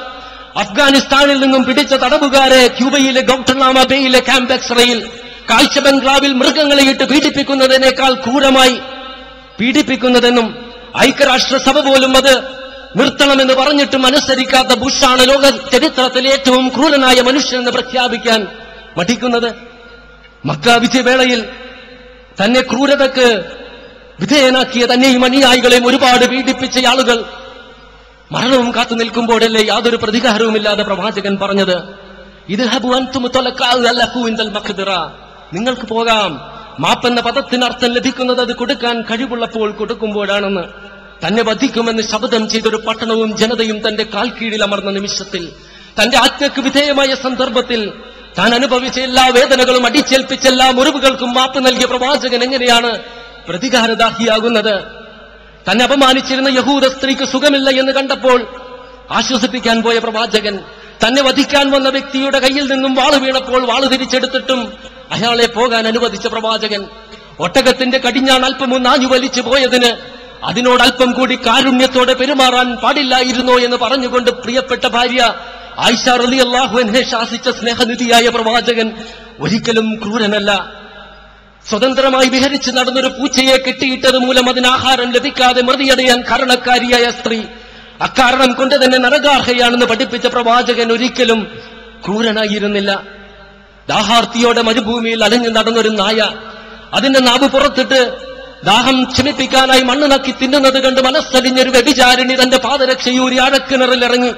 Speaker 1: അഫ്ഗാനിസ്ഥാനിൽ നിന്നും പിടിച്ച തടവുകാരെ ക്യൂബയിലെ ഗൗട്ടനാമ ബേയിലെ ക്യാമ്പ് എക്സ്റയിൽ കാഴ്ച ബംഗ്ലാവിൽ മൃഗങ്ങളെ ഇട്ട് പീഡിപ്പിക്കുന്നതിനേക്കാൾ ക്രൂരമായി പീഡിപ്പിക്കുന്നതെന്നും ഐക്യരാഷ്ട്രസഭ പോലും അത് നിർത്തണമെന്ന് പറഞ്ഞിട്ടും അനുസരിക്കാത്ത ബുഷാണ് ലോക ചരിത്രത്തിൽ ഏറ്റവും ക്രൂരനായ മനുഷ്യനെന്ന് പ്രഖ്യാപിക്കാൻ മടിക്കുന്നത് മക്ക വിജയവേളയിൽ തന്നെ ക്രൂരതക്ക് വിധേയനാക്കിയ തന്നെയും അനുയായികളെയും ഒരുപാട് പീഡിപ്പിച്ച ആളുകൾ മരണവും കാത്തു നിൽക്കുമ്പോഴല്ലേ യാതൊരു പ്രതികാരവുമില്ലാതെ പ്രവാചകൻ പറഞ്ഞത് ഇത് ഹബു അൻതും അല്ല അല്ലഹു ഇന്തൽ മഖ്ദിറ. നിങ്ങൾക്ക് പോകാം. മാപ്പെന്ന പദത്തിന് അർത്ഥം ലഭിക്കുന്നത് അത് കൊടുക്കാൻ കഴിവുള്ളപ്പോൾ കൊടുക്കുമ്പോഴാണെന്ന്. തന്നെ വധിക്കുമെന്ന് ശബ്ദം ചെയ്തൊരു പട്ടണവും ജനതയും തന്റെ കാൽ കീഴിൽ അമർന്ന നിമിഷത്തിൽ തന്റെ ആജ്ഞക്ക് വിധേയമായ സന്ദർഭത്തിൽ താൻ അനുഭവിച്ച എല്ലാ വേദനകളും അടിച്ചേൽപ്പിച്ച എല്ലാ മുറിവുകൾക്കും മാപ്പ് നൽകിയ പ്രവാചകൻ എങ്ങനെയാണ് പ്രതികാരദാഹിയാകുന്നത്? തന്നെ അപമാനിച്ചിരുന്ന യഹൂദ സ്ത്രീക്ക് സുഖമില്ല എന്ന് കണ്ടപ്പോൾ ആശ്വസിപ്പിക്കാൻ പോയ പ്രവാചകൻ തന്നെ വധിക്കാൻ വന്ന വ്യക്തിയുടെ കയ്യിൽ നിന്നും വാൾ വീണപ്പോൾ വാൾ തിരിച്ചെടുത്തിട്ടും അയാളെ പോകാൻ അനുവദിച്ച പ്രവാചകൻ ഒട്ടകത്തിന്റെ കടിഞ്ഞാൺ അല്പം ഒന്ന് ആഞ്ഞു വലിച്ചു പോയതിന് അതിനോട് അല്പം കൂടി കാരുണ്യത്തോടെ പെരുമാറാൻ പാടില്ലായിരുന്നോ എന്ന് പറഞ്ഞുകൊണ്ട് പ്രിയപ്പെട്ട ഭാര്യ ആയിഷ റലി അള്ളാഹുവിനെ ശാസിച്ച സ്നേഹനിധിയായ പ്രവാചകൻ ഒരിക്കലും ക്രൂരനല്ല. സ്വതന്ത്രമായി വിഹരിച്ച് നടന്നൊരു പൂച്ചയെ കെട്ടിയിട്ടത് മൂലം അതിന് ആഹാരം ലഭിക്കാതെ മൃതിയടയാൻ കാരണക്കാരിയായ സ്ത്രീ അക്കാരണം കൊണ്ട് തന്നെ നരകാർഹയാണെന്ന് പഠിപ്പിച്ച പ്രവാചകൻ ഒരിക്കലും ക്രൂരനായിരുന്നില്ല. ദാഹാർത്തിയോടെ മരുഭൂമിയിൽ അലഞ്ഞു നടന്നൊരു നായ അതിന്റെ നാവ് പുറത്തിട്ട് ദാഹം ക്ഷമിപ്പിക്കാനായി മണ്ണ് നക്കി തിന്നുന്നത് കണ്ട് മനസ്സലിഞ്ഞൊരു വ്യഭിചാരിണി തന്റെ പാദരക്ഷയൂരി ആഴക്കിണറിലിറങ്ങി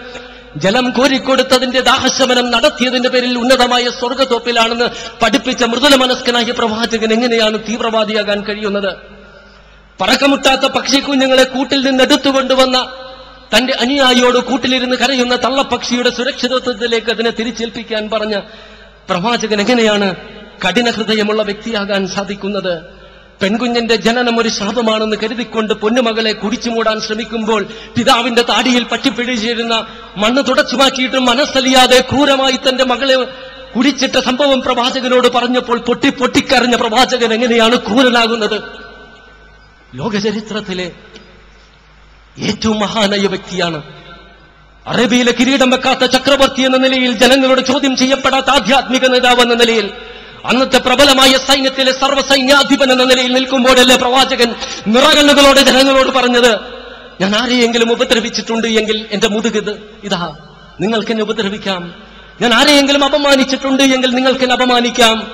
Speaker 1: ജലം കോരിക്കൊടുത്തതിന്റെ ദാഹശമനം നടത്തിയതിന്റെ പേരിൽ ഉന്നതമായ സ്വർഗത്തോപ്പിലാണെന്ന് പഠിപ്പിച്ച മൃദുല മനസ്കനായ പ്രവാചകൻ എങ്ങനെയാണ് തീവ്രവാദിയാകാൻ കഴിയുന്നത്? പറക്കമുട്ടാത്ത പക്ഷിക്കുഞ്ഞുങ്ങളെ കൂട്ടിൽ നിന്ന് എടുത്തുകൊണ്ടുവന്ന തന്റെ അനുയായിയോട് കൂട്ടിലിരുന്ന് കരയുന്ന തള്ളപ്പക്ഷിയുടെ സുരക്ഷിതത്വത്തിലേക്ക് അതിനെ തിരിച്ചേൽപ്പിക്കാൻ പറഞ്ഞ പ്രവാചകൻ എങ്ങനെയാണ് കഠിന ഹൃദയമുള്ള വ്യക്തിയാകാൻ സാധിക്കുന്നത്? പെൺകുഞ്ഞിന്റെ ജനനം ഒരു ശാപമാണെന്ന് കരുതിക്കൊണ്ട് പൊന്നുമകളെ കുടിച്ചു മൂടാൻ ശ്രമിക്കുമ്പോൾ പിതാവിന്റെ താടിയിൽ പറ്റിപ്പിടിച്ചിരുന്ന മണ്ണ് തുടച്ചു മാറ്റിയിട്ടും മനസ്സലിയാതെ ക്രൂരമായി തന്റെ മകളെ കുടിച്ചിട്ട സംഭവം പ്രവാചകനോട് പറഞ്ഞപ്പോൾ പൊട്ടി പൊട്ടിക്കറിഞ്ഞ പ്രവാചകൻ എങ്ങനെയാണ് ക്രൂരനാകുന്നത്? ലോകചരിത്രത്തിലെ ഏറ്റവും മഹാനായ വ്യക്തിയാണ് അറേബ്യയിലെ കിരീടം വെക്കാത്ത ചക്രവർത്തി എന്ന നിലയിൽ ജനങ്ങളുടെ ചോദ്യം ചെയ്യപ്പെടാത്ത ആധ്യാത്മിക നേതാവ് എന്ന നിലയിൽ അന്നത്തെ പ്രബലമായ സൈന്യത്തിലെ സർവസൈന്യാധിപൻ എന്ന നിലയിൽ നിൽക്കുമ്പോഴല്ലേ പ്രവാചകൻ നിറകണ്ണുകളോട് ജനങ്ങളോട് പറഞ്ഞത്? ഞാൻ ആരെയെങ്കിലും ഉപദ്രവിച്ചിട്ടുണ്ട് എങ്കിൽ എന്റെ മുതുകിത് ഇതാ. നിങ്ങൾക്ക് എന്നെ ഉപദ്രവിക്കാം. ഞാൻ ആരെയെങ്കിലും അപമാനിച്ചിട്ടുണ്ട് എങ്കിൽ നിങ്ങൾക്ക് എന്നെ അപമാനിക്കാം.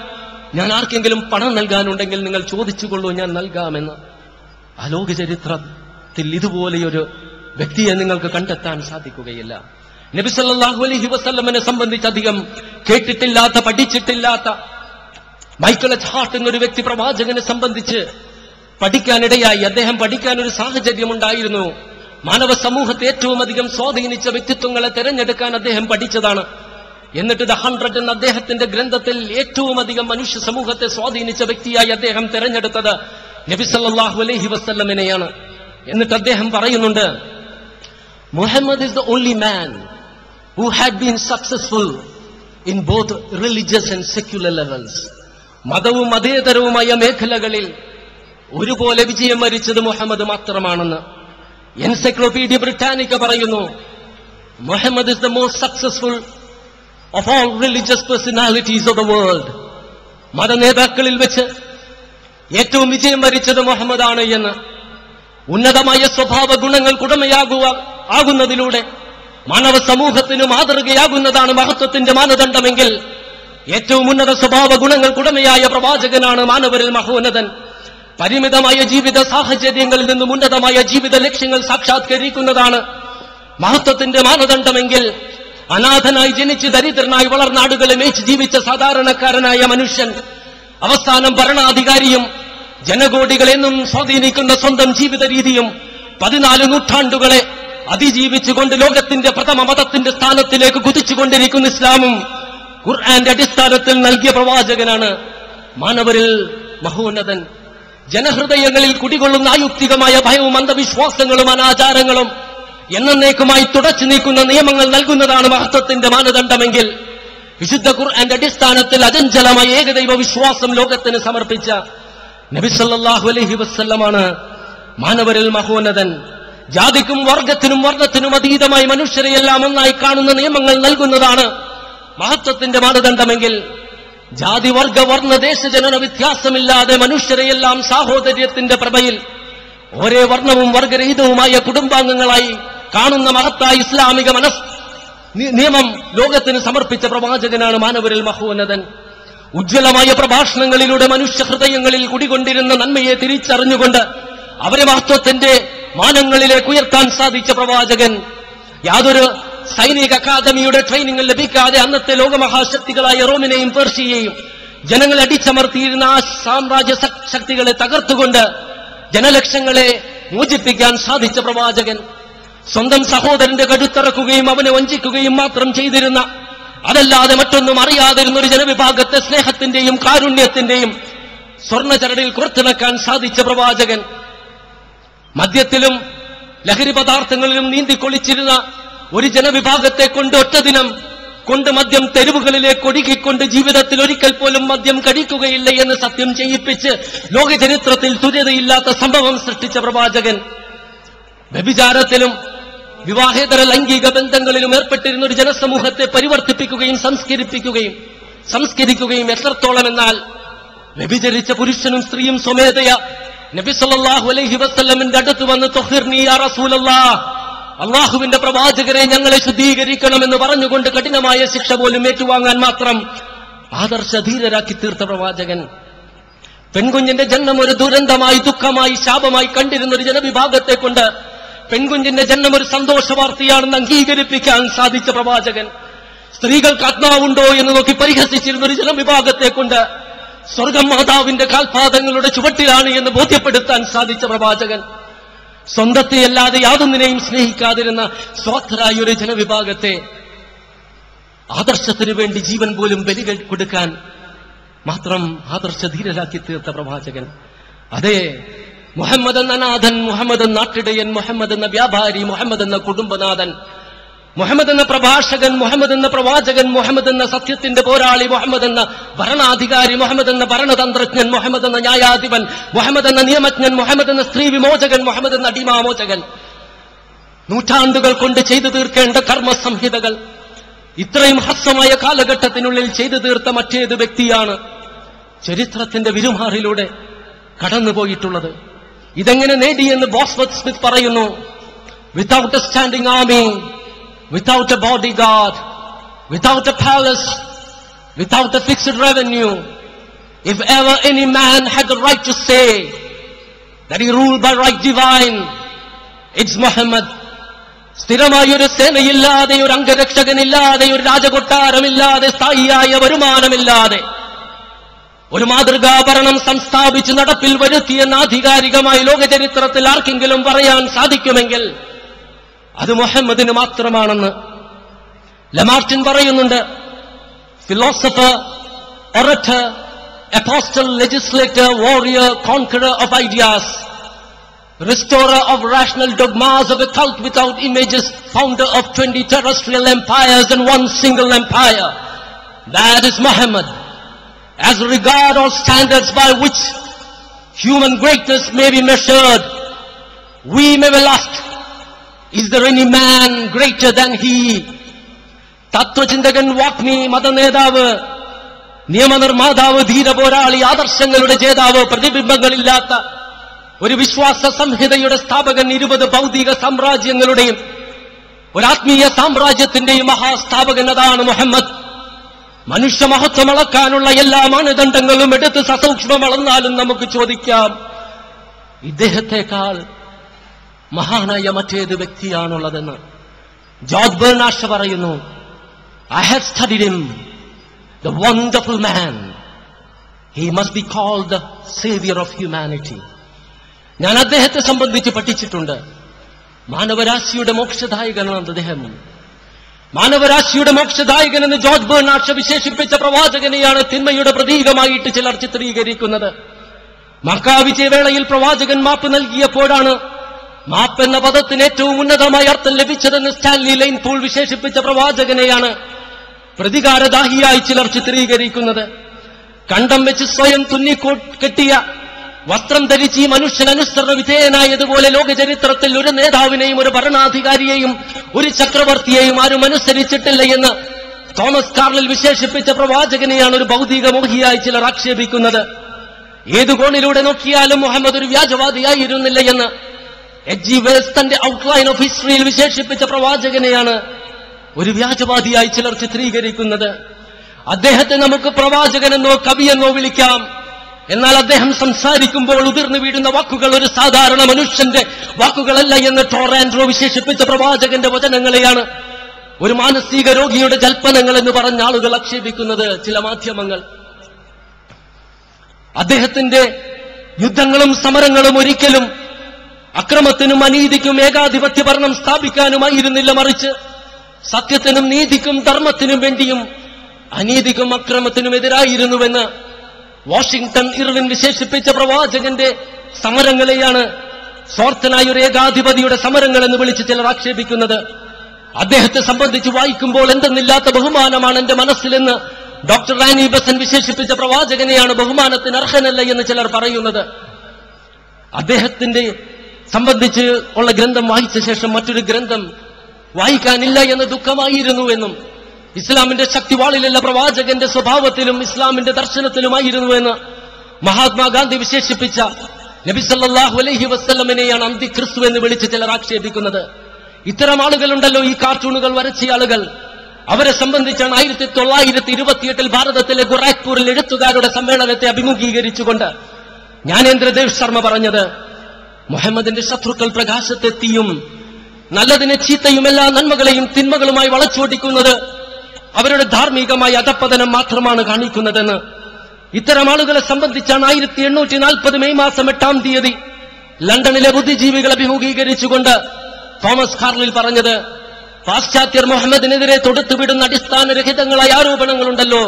Speaker 1: ഞാൻ ആർക്കെങ്കിലും പണം നൽകാനുണ്ടെങ്കിൽ നിങ്ങൾ ചോദിച്ചുകൊള്ളൂ ഞാൻ നൽകാമെന്ന്. ആ ലോക ഇതുപോലെയൊരു വ്യക്തിയെ നിങ്ങൾക്ക് കണ്ടെത്താൻ സാധിക്കുകയില്ല. നബി സല്ലല്ലാഹു അലൈഹി വസല്ലമനെ സംബന്ധിച്ച് അധികം കേട്ടിട്ടില്ലാത്ത പഠിച്ചിട്ടില്ലാത്ത മൈക്കിൾ എച്ച് ഹാർട്ട് എന്നൊരു വ്യക്തി പ്രവാചകനെ സംബന്ധിച്ച് പഠിക്കാനിടയായി. അദ്ദേഹം പഠിക്കാൻ ഒരു സാഹചര്യം ഉണ്ടായിരുന്നു മാനവ സമൂഹത്തെ ഏറ്റവും അധികം സ്വാധീനിച്ച വ്യക്തിത്വങ്ങളെ തെരഞ്ഞെടുക്കാൻ അദ്ദേഹം പഠിച്ചതാണ്. എന്നിട്ട് ദ ഹൺഡ്രഡ് എന്ന അദ്ദേഹത്തിന്റെ ഗ്രന്ഥത്തിൽ ഏറ്റവും അധികം മനുഷ്യ സമൂഹത്തെ സ്വാധീനിച്ച വ്യക്തിയായി അദ്ദേഹം തെരഞ്ഞെടുത്തത് നബിസല്ലാഹു അലൈഹി വസല്ലമിനെയാണ്. എന്നിട്ട് അദ്ദേഹം പറയുന്നുണ്ട് Muhammad is the only man who had been successful in both religious and secular levels. മതവും മതേതരവുമായ മേഖലകളിൽ ഒരുപോലെ വിജയം വരിച്ചത് മുഹമ്മദ് മാത്രമാണെന്ന് എൻസൈക്ലോപീഡിയ ബ്രിട്ടാനിക്ക പറയുന്നു Muhammad is the most successful of all religious personalities of the world മതനേതാക്കളിൽ വെച്ച് ഏറ്റവും വിജയം വരിച്ചത് മുഹമ്മദാണ് എന്ന് ഉന്നതമായ സ്വഭാവ ഗുണങ്ങൾക്കുടമയാകുക ആകുന്നതിലൂടെ മാനവ സമൂഹത്തിന് മാതൃകയാകുന്നതാണ് മഹത്വത്തിന്റെ മാനദണ്ഡമെങ്കിൽ ഏറ്റവും ഉന്നത സ്വഭാവ ഗുണങ്ങൾക്കുടമയായ പ്രവാചകനാണ് മാനവരിൽ മഹോന്നതൻ. പരിമിതമായ ജീവിത സാഹചര്യങ്ങളിൽ നിന്നും ഉന്നതമായ ജീവിത ലക്ഷ്യങ്ങൾ സാക്ഷാത്കരിക്കുന്നതാണ് മഹത്വത്തിന്റെ മാനദണ്ഡമെങ്കിൽ അനാഥനായി ജനിച്ച് ദരിദ്രനായി വളർന്നാടുകളെ മേച്ച് ജീവിച്ച സാധാരണക്കാരനായ മനുഷ്യൻ അവസാനം ഭരണാധികാരിയും ജനകോടികളെന്നും സ്വാധീനിക്കുന്ന സ്വന്തം ജീവിത രീതിയും പതിനാല് നൂറ്റാണ്ടുകളെ അതിജീവിച്ചുകൊണ്ട് ലോകത്തിന്റെ പ്രഥമ മതത്തിന്റെ സ്ഥാനത്തിലേക്ക് കുതിച്ചുകൊണ്ടിരിക്കുന്ന ഇസ്ലാമും ഖുർആന്റെ അടിസ്ഥാനത്തിൽ നൽകിയ പ്രവാചകനാണ് മാനവരിൽ മഹോന്നതൻ. ജനഹൃദയങ്ങളിൽ കുടികൊള്ളുന്ന ആയുക്തികമായ ഭയവും അന്ധവിശ്വാസങ്ങളും അനാചാരങ്ങളും എന്നേക്കുമായി തുടച്ചു നീക്കുന്ന നിയമങ്ങൾ നൽകുന്നതാണ് മഹത്വത്തിന്റെ മാനദണ്ഡമെങ്കിൽ വിശുദ്ധ ഖുർആന്റെ അടിസ്ഥാനത്തിൽ അചഞ്ചലമായ ഏകദൈവ വിശ്വാസം ലോകത്തിന് സമർപ്പിച്ച നബി അലഹി വസല്ലമാണ് മാനവരിൽ മഹോന്നതൻ. ജാതിക്കും വർഗത്തിനും വർണത്തിനും അതീതമായി മനുഷ്യരെയെല്ലാം ഒന്നായി കാണുന്ന നിയമങ്ങൾ നൽകുന്നതാണ് മഹത്വത്തിന്റെ മാനദണ്ഡമെങ്കിൽ ജാതി വർഗ വർണ ദേശജനന വ്യത്യാസമില്ലാതെ മനുഷ്യരെയെല്ലാം സാഹോദര്യത്തിന്റെ പ്രഭയിൽ ഒരേ വർണവും വർഗരഹിതവുമായ കുടുംബാംഗങ്ങളായി കാണുന്ന മഹത്തായ ഇസ്ലാമിക മനസ് നിയമം ലോകത്തിന് സമർപ്പിച്ച പ്രവാചകനാണ് മാനവരിൽ മഹോന്നതൻ. ഉജ്ജ്വലമായ പ്രഭാഷണങ്ങളിലൂടെ മനുഷ്യ ഹൃദയങ്ങളിൽ കുടികൊണ്ടിരുന്ന നന്മയെ തിരിച്ചറിഞ്ഞുകൊണ്ട് അവരെ മഹത്വത്തിന്റെ മാനങ്ങളിലേക്ക് ഉയർത്താൻ സാധിച്ച പ്രവാചകൻ യാതൊരു സൈനിക അക്കാദമിയുടെ ട്രെയിനിങ് ലഭിക്കാതെ അന്നത്തെ ലോകമഹാശക്തികളായ റോമിനെയും പേർഷ്യയെയും ജനങ്ങളെ അടിച്ചമർത്തിയിരുന്ന ആ സാമ്രാജ്യ ശക്- ശക്തികളെ തകർത്തുകൊണ്ട് ജനലക്ഷങ്ങളെ മോചിപ്പിക്കാൻ സാധിച്ച പ്രവാചകൻ സ്വന്തം സഹോദരന്റെ കടുത്തിറക്കുകയും അവനെ വഞ്ചിക്കുകയും മാത്രം ചെയ്തിരുന്ന അതല്ലാതെ മറ്റൊന്നും അറിയാതിരുന്ന ഒരു ജനവിഭാഗത്തെ സ്നേഹത്തിന്റെയും കാരുണ്യത്തിന്റെയും സ്വർണചരടിൽ കുറത്തിണക്കാൻ സാധിച്ച പ്രവാചകൻ മദ്യത്തിലും ലഹരി പദാർത്ഥങ്ങളിലും നീന്തിക്കൊളിച്ചിരുന്ന ഒരു ജനവിഭാഗത്തെ കൊണ്ട് ഒറ്റ ദിനം കൊണ്ട് മദ്യം തെരുവുകളിലേക്ക് ഒഴുകിക്കൊണ്ട് ജീവിതത്തിൽ ഒരിക്കൽ പോലും മദ്യം കഴിക്കുകയില്ല എന്ന് സത്യം ചെയ്യിപ്പിച്ച് ലോക ചരിത്രത്തിൽ തുര്യതയില്ലാത്ത സംഭവം സൃഷ്ടിച്ച പ്രവാചകൻ. വ്യഭിചാരത്തിലും വിവാഹേതര ലൈംഗിക ബന്ധങ്ങളിലും ഏർപ്പെട്ടിരുന്ന ഒരു ജനസമൂഹത്തെ പരിവർത്തിപ്പിക്കുകയും സംസ്കരിപ്പിക്കുകയും സംസ്കരിക്കുകയും എത്രത്തോളം എന്നാൽ വ്യഭിചരിച്ച പുരുഷനും സ്ത്രീയും സ്വമേധയ നബി അലൈഹി അടുത്ത് വന്ന് അള്ളാഹുവിന്റെ പ്രവാചകരെ ഞങ്ങളെ ശുദ്ധീകരിക്കണം ശുദ്ധീകരിക്കണമെന്ന് പറഞ്ഞുകൊണ്ട് കഠിനമായ ശിക്ഷ പോലും ഏറ്റുവാങ്ങാൻ മാത്രം ആദർശധീരരാക്കി തീർത്ത പ്രവാചകൻ. പെൺകുഞ്ഞിന്റെ ജന്മം ഒരു ദുരന്തമായി ദുഃഖമായി ശാപമായി കണ്ടിരുന്ന ഒരു ജനവിഭാഗത്തെ കൊണ്ട് പെൺകുഞ്ഞിന്റെ ജന്മം ഒരു സന്തോഷ വാർത്തയാണെന്ന് അംഗീകരിപ്പിക്കാൻ സാധിച്ച പ്രവാചകൻ. സ്ത്രീകൾക്ക് ആത്മാവുണ്ടോ എന്ന് നോക്കി പരിഹസിച്ചിരുന്ന ഒരു ജനവിഭാഗത്തെ കൊണ്ട് സ്വർഗം മാതാവിന്റെ കാൽപാദങ്ങളുടെ ചുവട്ടിലാണ് എന്ന് ബോധ്യപ്പെടുത്താൻ സാധിച്ച പ്രവാചകൻ സ്വന്തത്തെ അല്ലാതെ യാതൊന്നിനെയും സ്നേഹിക്കാതിരുന്ന സ്വാർത്ഥരായ ഒരു ജനവിഭാഗത്തെ ആദർശത്തിനു വേണ്ടി ജീവൻ പോലും ബലി കൊടുക്കാൻ മാത്രം ആദർശ ധീരരാക്കി തീർത്ത പ്രവാചകൻ. അതെ മുഹമ്മദ് എന്ന നാഥൻ മുഹമ്മദ് എന്ന നാട്ടിടയൻ മുഹമ്മദ് എന്ന വ്യാപാരി മുഹമ്മദ് എന്ന കുടുംബനാഥൻ മുഹമ്മദ് എന്ന പ്രഭാഷകൻ മുഹമ്മദ് എന്ന പ്രവാചകൻ മുഹമ്മദ് എന്ന സത്യത്തിന്റെ പോരാളി മുഹമ്മദ് എന്ന ഭരണാധികാരി മുഹമ്മദ് എന്ന ഭരണതന്ത്രജ്ഞൻ മുഹമ്മദ് എന്ന ന്യായാധിപൻ മുഹമ്മദ് എന്ന നിയമജ്ഞൻ മുഹമ്മദ് എന്ന സ്ത്രീ വിമോചകൻ മുഹമ്മദ് എന്ന അടിമാമോചകൻ നൂറ്റാണ്ടുകൾ കൊണ്ട് ചെയ്തു തീർക്കേണ്ട കർമ്മസംഹിതകൾ. ഇത്രയും ഹ്രസ്വമായ കാലഘട്ടത്തിനുള്ളിൽ ചെയ്തു തീർത്ത മറ്റേത് വ്യക്തിയാണ് ചരിത്രത്തിന്റെ വിരുമാറിലൂടെ കടന്നുപോയിട്ടുള്ളത്. ഇതെങ്ങനെ നേടിയെന്ന് ബോസ്വത് സ്മിത്ത് പറയുന്നു without standing army without a bodyguard, without a palace, without a fixed revenue. If ever any man had the right to say that he ruled by right divine it's Muhammad. സ്ഥിരമായ ഒരു സേനയില്ലാതെ ഒരു അംഗരക്ഷകനില്ലാതെ ഒരു രാജകൊട്ടാരമില്ലാതെ സ്ഥായിയായ വരുമാനമില്ലാതെ ഒരു മാതൃകാഭരണം സംസ്ഥാപിച്ച് നടപ്പിൽ വരുത്തിയെന്ന് ആധികാരികമായി ലോകചരിത്രത്തിൽ ആർക്കെങ്കിലും പറയാൻ സാധിക്കുമെങ്കിൽ അത് മുഹമ്മദിന് മാത്രമാണെന്ന് ലമാർട്ടിൻ പറയുന്നുണ്ട് philosopher orator apostle legislator warrior conqueror of ideas restorer of rational dogmas of a cult without images, founder of 20 terrestrial empires and one single empire. That is Muhammad. As regard all standards by which human greatness may be measured, we may well ask, is there any man greater than he? തത്വചിന്തകൻ വാഗ്മി മതനേതാവ് നിയമനിർമ്മാതാവ് ധീരപോരാളി ആദർശങ്ങളുടെ ജേതാവ് പ്രതിബിംബങ്ങളില്ലാത്ത ഒരു വിശ്വാസ സംഹിതയുടെ സ്ഥാപകൻ ഇരുപത് ഭൗതിക സാമ്രാജ്യങ്ങളുടെയും ഒരാത്മീയ സാമ്രാജ്യത്തിന്റെയും മഹാസ്ഥാപകൻ അതാണ് മുഹമ്മദ് മനുഷ്യ മഹത്വം അളക്കാനുള്ള എല്ലാ മാനദണ്ഡങ്ങളും എടുത്ത് സസൂക്ഷ്മം അളന്നാലും നമുക്ക് ചോദിക്കാം ഇദ്ദേഹത്തെക്കാൾ മഹാനായ മറ്റേത് വ്യക്തിയാണുള്ളതെന്ന് ജോർജ് ബേർണാഷ പറയുന്നു I have studied him the wonderful man he must be called the saviour of humanity ഞാൻ അദ്ദേഹത്തെ സംബന്ധിച്ച് പഠിച്ചിട്ടുണ്ട്. മാനവരാശിയുടെ മോക്ഷദായകനാണ് അദ്ദേഹം. മാനവരാശിയുടെ മോക്ഷദായകൻ എന്ന് ജോർജ് ബേർണാഷ വിശേഷിപ്പിച്ച പ്രവാചകനെയാണ് തിന്മയുടെ പ്രതീകമായിട്ട് ചിലർ ചിത്രീകരിക്കുന്നത്. മക്കാവിജയവേളയിൽ പ്രവാചകൻ മാപ്പ് നൽകിയപ്പോഴാണ് മാപ്പ് എന്ന പദത്തിന് ഏറ്റവും ഉന്നതമായ അർത്ഥം ലഭിച്ചതെന്ന് സ്റ്റാൻലി ലൈൻ പൂൾ വിശേഷിപ്പിച്ച പ്രവാചകനെയാണ് പ്രതികാരദാഹിയായി ചിലർ ചിത്രീകരിക്കുന്നത്. കണ്ടം വെച്ച് സ്വയം തുന്നിക്കോ കെട്ടിയ വസ്ത്രം ധരിച്ച് ഈ മനുഷ്യൻ അനുസരണ വിധേയനായതുപോലെ ലോകചരിത്രത്തിൽ ഒരു നേതാവിനെയും ഒരു ഭരണാധികാരിയെയും ഒരു ചക്രവർത്തിയെയും ആരും അനുസരിച്ചിട്ടില്ല എന്ന് തോമസ് കാർലിൽ വിശേഷിപ്പിച്ച പ്രവാചകനെയാണ് ഒരു ഭൗതിക മോഹിയായി ചിലർ ആക്ഷേപിക്കുന്നത്. ഏതു കോണിലൂടെ നോക്കിയാലും മുഹമ്മദ് ഒരു വ്യാജവാദിയായിരുന്നില്ല എന്ന് എച്ച് ജി വേസ് തന്റെ ഔട്ട്ലൈൻ ഓഫ് ഹിസ്റ്ററിയിൽ വിശേഷിപ്പിച്ച പ്രവാചകനെയാണ് ഒരു വ്യാജവാദിയായി ചിലർ ചിത്രീകരിക്കുന്നത്. അദ്ദേഹത്തെ നമുക്ക് പ്രവാചകനെന്നോ കവിയെന്നോ വിളിക്കാം. എന്നാൽ അദ്ദേഹം സംസാരിക്കുമ്പോൾ ഉതിർന്നു വീഴുന്ന വാക്കുകൾ ഒരു സാധാരണ മനുഷ്യന്റെ വാക്കുകളല്ല എന്ന് ടോറാൻഡ്രോ വിശേഷിപ്പിച്ച പ്രവാചകന്റെ വചനങ്ങളെയാണ് ഒരു മാനസിക രോഗിയുടെ ജൽപ്പനങ്ങൾ എന്ന് പറഞ്ഞ ആളുകൾ ആക്ഷേപിക്കുന്നത് ചില മാധ്യമങ്ങൾ. അദ്ദേഹത്തിന്റെ യുദ്ധങ്ങളും സമരങ്ങളും ഒരിക്കലും അക്രമത്തിനും അനീതിക്കും ഏകാധിപത്യ ഭരണം സ്ഥാപിക്കാനുമായിരുന്നില്ല മറിച്ച് സത്യത്തിനും നീതിക്കും ധർമ്മത്തിനും വേണ്ടിയും അനീതിക്കും അക്രമത്തിനും എതിരായിരുന്നുവെന്ന് വാഷിംഗ്ടൺ ഇർവിൻ വിശേഷിപ്പിച്ച പ്രവാചകന്റെ സമരങ്ങളെയാണ് സ്വാർത്ഥനായ ഒരു ഏകാധിപതിയുടെ സമരങ്ങൾ എന്ന് വിളിച്ച് ചിലർ ആക്ഷേപിക്കുന്നത്. അദ്ദേഹത്തെ സംബന്ധിച്ച് വായിക്കുമ്പോൾ എന്തെന്നില്ലാത്ത ബഹുമാനമാണ് എന്റെ മനസ്സിലെന്ന് ഡോക്ടർ റാനി ബസൻ വിശേഷിപ്പിച്ച പ്രവാചകനെയാണ് ബഹുമാനത്തിന് അർഹനല്ല എന്ന് ചിലർ പറയുന്നത്. അദ്ദേഹത്തിന്റെ സംബന്ധിച്ച് ഉള്ള ഗ്രന്ഥം വായിച്ച ശേഷം മറ്റൊരു ഗ്രന്ഥം വായിക്കാനില്ല എന്ന് ദുഃഖമായിരുന്നുവെന്നും ഇസ്ലാമിന്റെ ശക്തിവാളിലുള്ള പ്രവാചകന്റെ സ്വഭാവത്തിലും ഇസ്ലാമിന്റെ ദർശനത്തിലുമായിരുന്നു ദർശനത്തിലുമായിരുന്നുവെന്ന് മഹാത്മാഗാന്ധി വിശേഷിപ്പിച്ച നബിസല്ലാഹു അലഹി അലൈഹി അന്തി ക്രിസ്തു എന്ന് വിളിച്ച് ചിലർ ആക്ഷേപിക്കുന്നത്. ഇത്തരം ആളുകളുണ്ടല്ലോ ഈ കാർട്ടൂണുകൾ വരച്ച ആളുകൾ. അവരെ സംബന്ധിച്ചാണ് ആയിരത്തി തൊള്ളായിരത്തി ഇരുപത്തിയെട്ടിൽ ഭാരതത്തിലെ ഗുറാഖ്പൂരിൽ എഴുത്തുകാരുടെ സമ്മേളനത്തെ അഭിമുഖീകരിച്ചുകൊണ്ട് ജ്ഞാനേന്ദ്രദേവ് ശർമ്മ പറഞ്ഞത് മുഹമ്മദിന്റെ ശത്രുക്കൾ പ്രകാശത്തെത്തിയും നല്ലതിനെ ചീത്തയും എല്ലാ നന്മകളെയും തിന്മകളുമായി വളച്ചോടിക്കുന്നത് അവരുടെ ധാർമ്മികമായ അധപ്പതനം മാത്രമാണ് കാണിക്കുന്നതെന്ന് ഇത്തരം ആളുകളെ സംബന്ധിച്ചാണ് ആയിരത്തി എണ്ണൂറ്റി നാൽപ്പത് മെയ് മാസം എട്ടാം തീയതി ലണ്ടനിലെ ബുദ്ധിജീവികൾ അഭിമുഖീകരിച്ചുകൊണ്ട് തോമസ് കാർലിൽ പറഞ്ഞത് പാശ്ചാത്യർ മുഹമ്മദിനെതിരെ തൊടുത്തുവിടുന്ന അടിസ്ഥാനരഹിതങ്ങളായ ആരോപണങ്ങളുണ്ടല്ലോ.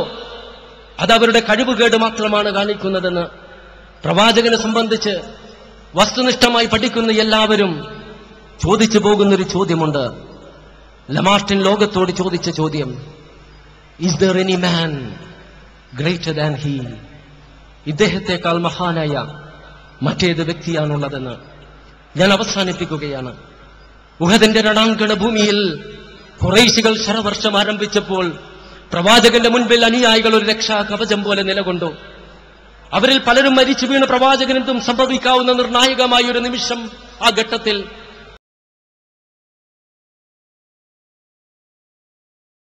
Speaker 1: അത് അവരുടെ കഴിവുകേട് മാത്രമാണ് കാണിക്കുന്നതെന്ന് പ്രവാചകനെ സംബന്ധിച്ച് വസ്തുനിഷ്ഠമായി പഠിക്കുന്ന എല്ലാവരും ചോദിച്ചു പോകുന്നൊരു ചോദ്യമുണ്ട്. ലമാർട്ടിൻ ലോകത്തോട് ചോദിച്ച ചോദ്യം is there any man greater than he ഇദ്ദേഹത്തെക്കാൾ മഹാനായ മറ്റേത് വ്യക്തിയാണുള്ളതെന്ന് ഞാൻ അവസാനിപ്പിക്കുകയാണ്. ഉഹദിന്റെ രണാങ്കണ ഭൂമിയിൽ കുറേശികൾ ശരവർഷം ആരംഭിച്ചപ്പോൾ പ്രവാചകന്റെ മുൻപിൽ അനുയായികൾ ഒരു രക്ഷാ കവചം പോലെ നിലകൊണ്ടു. അവരിൽ പലരും മരിച്ചു വീണ പ്രവാചകനെന്തും സംഭവിക്കാവുന്ന നിർണായകമായ ഒരു നിമിഷം ആ ഘട്ടത്തിൽ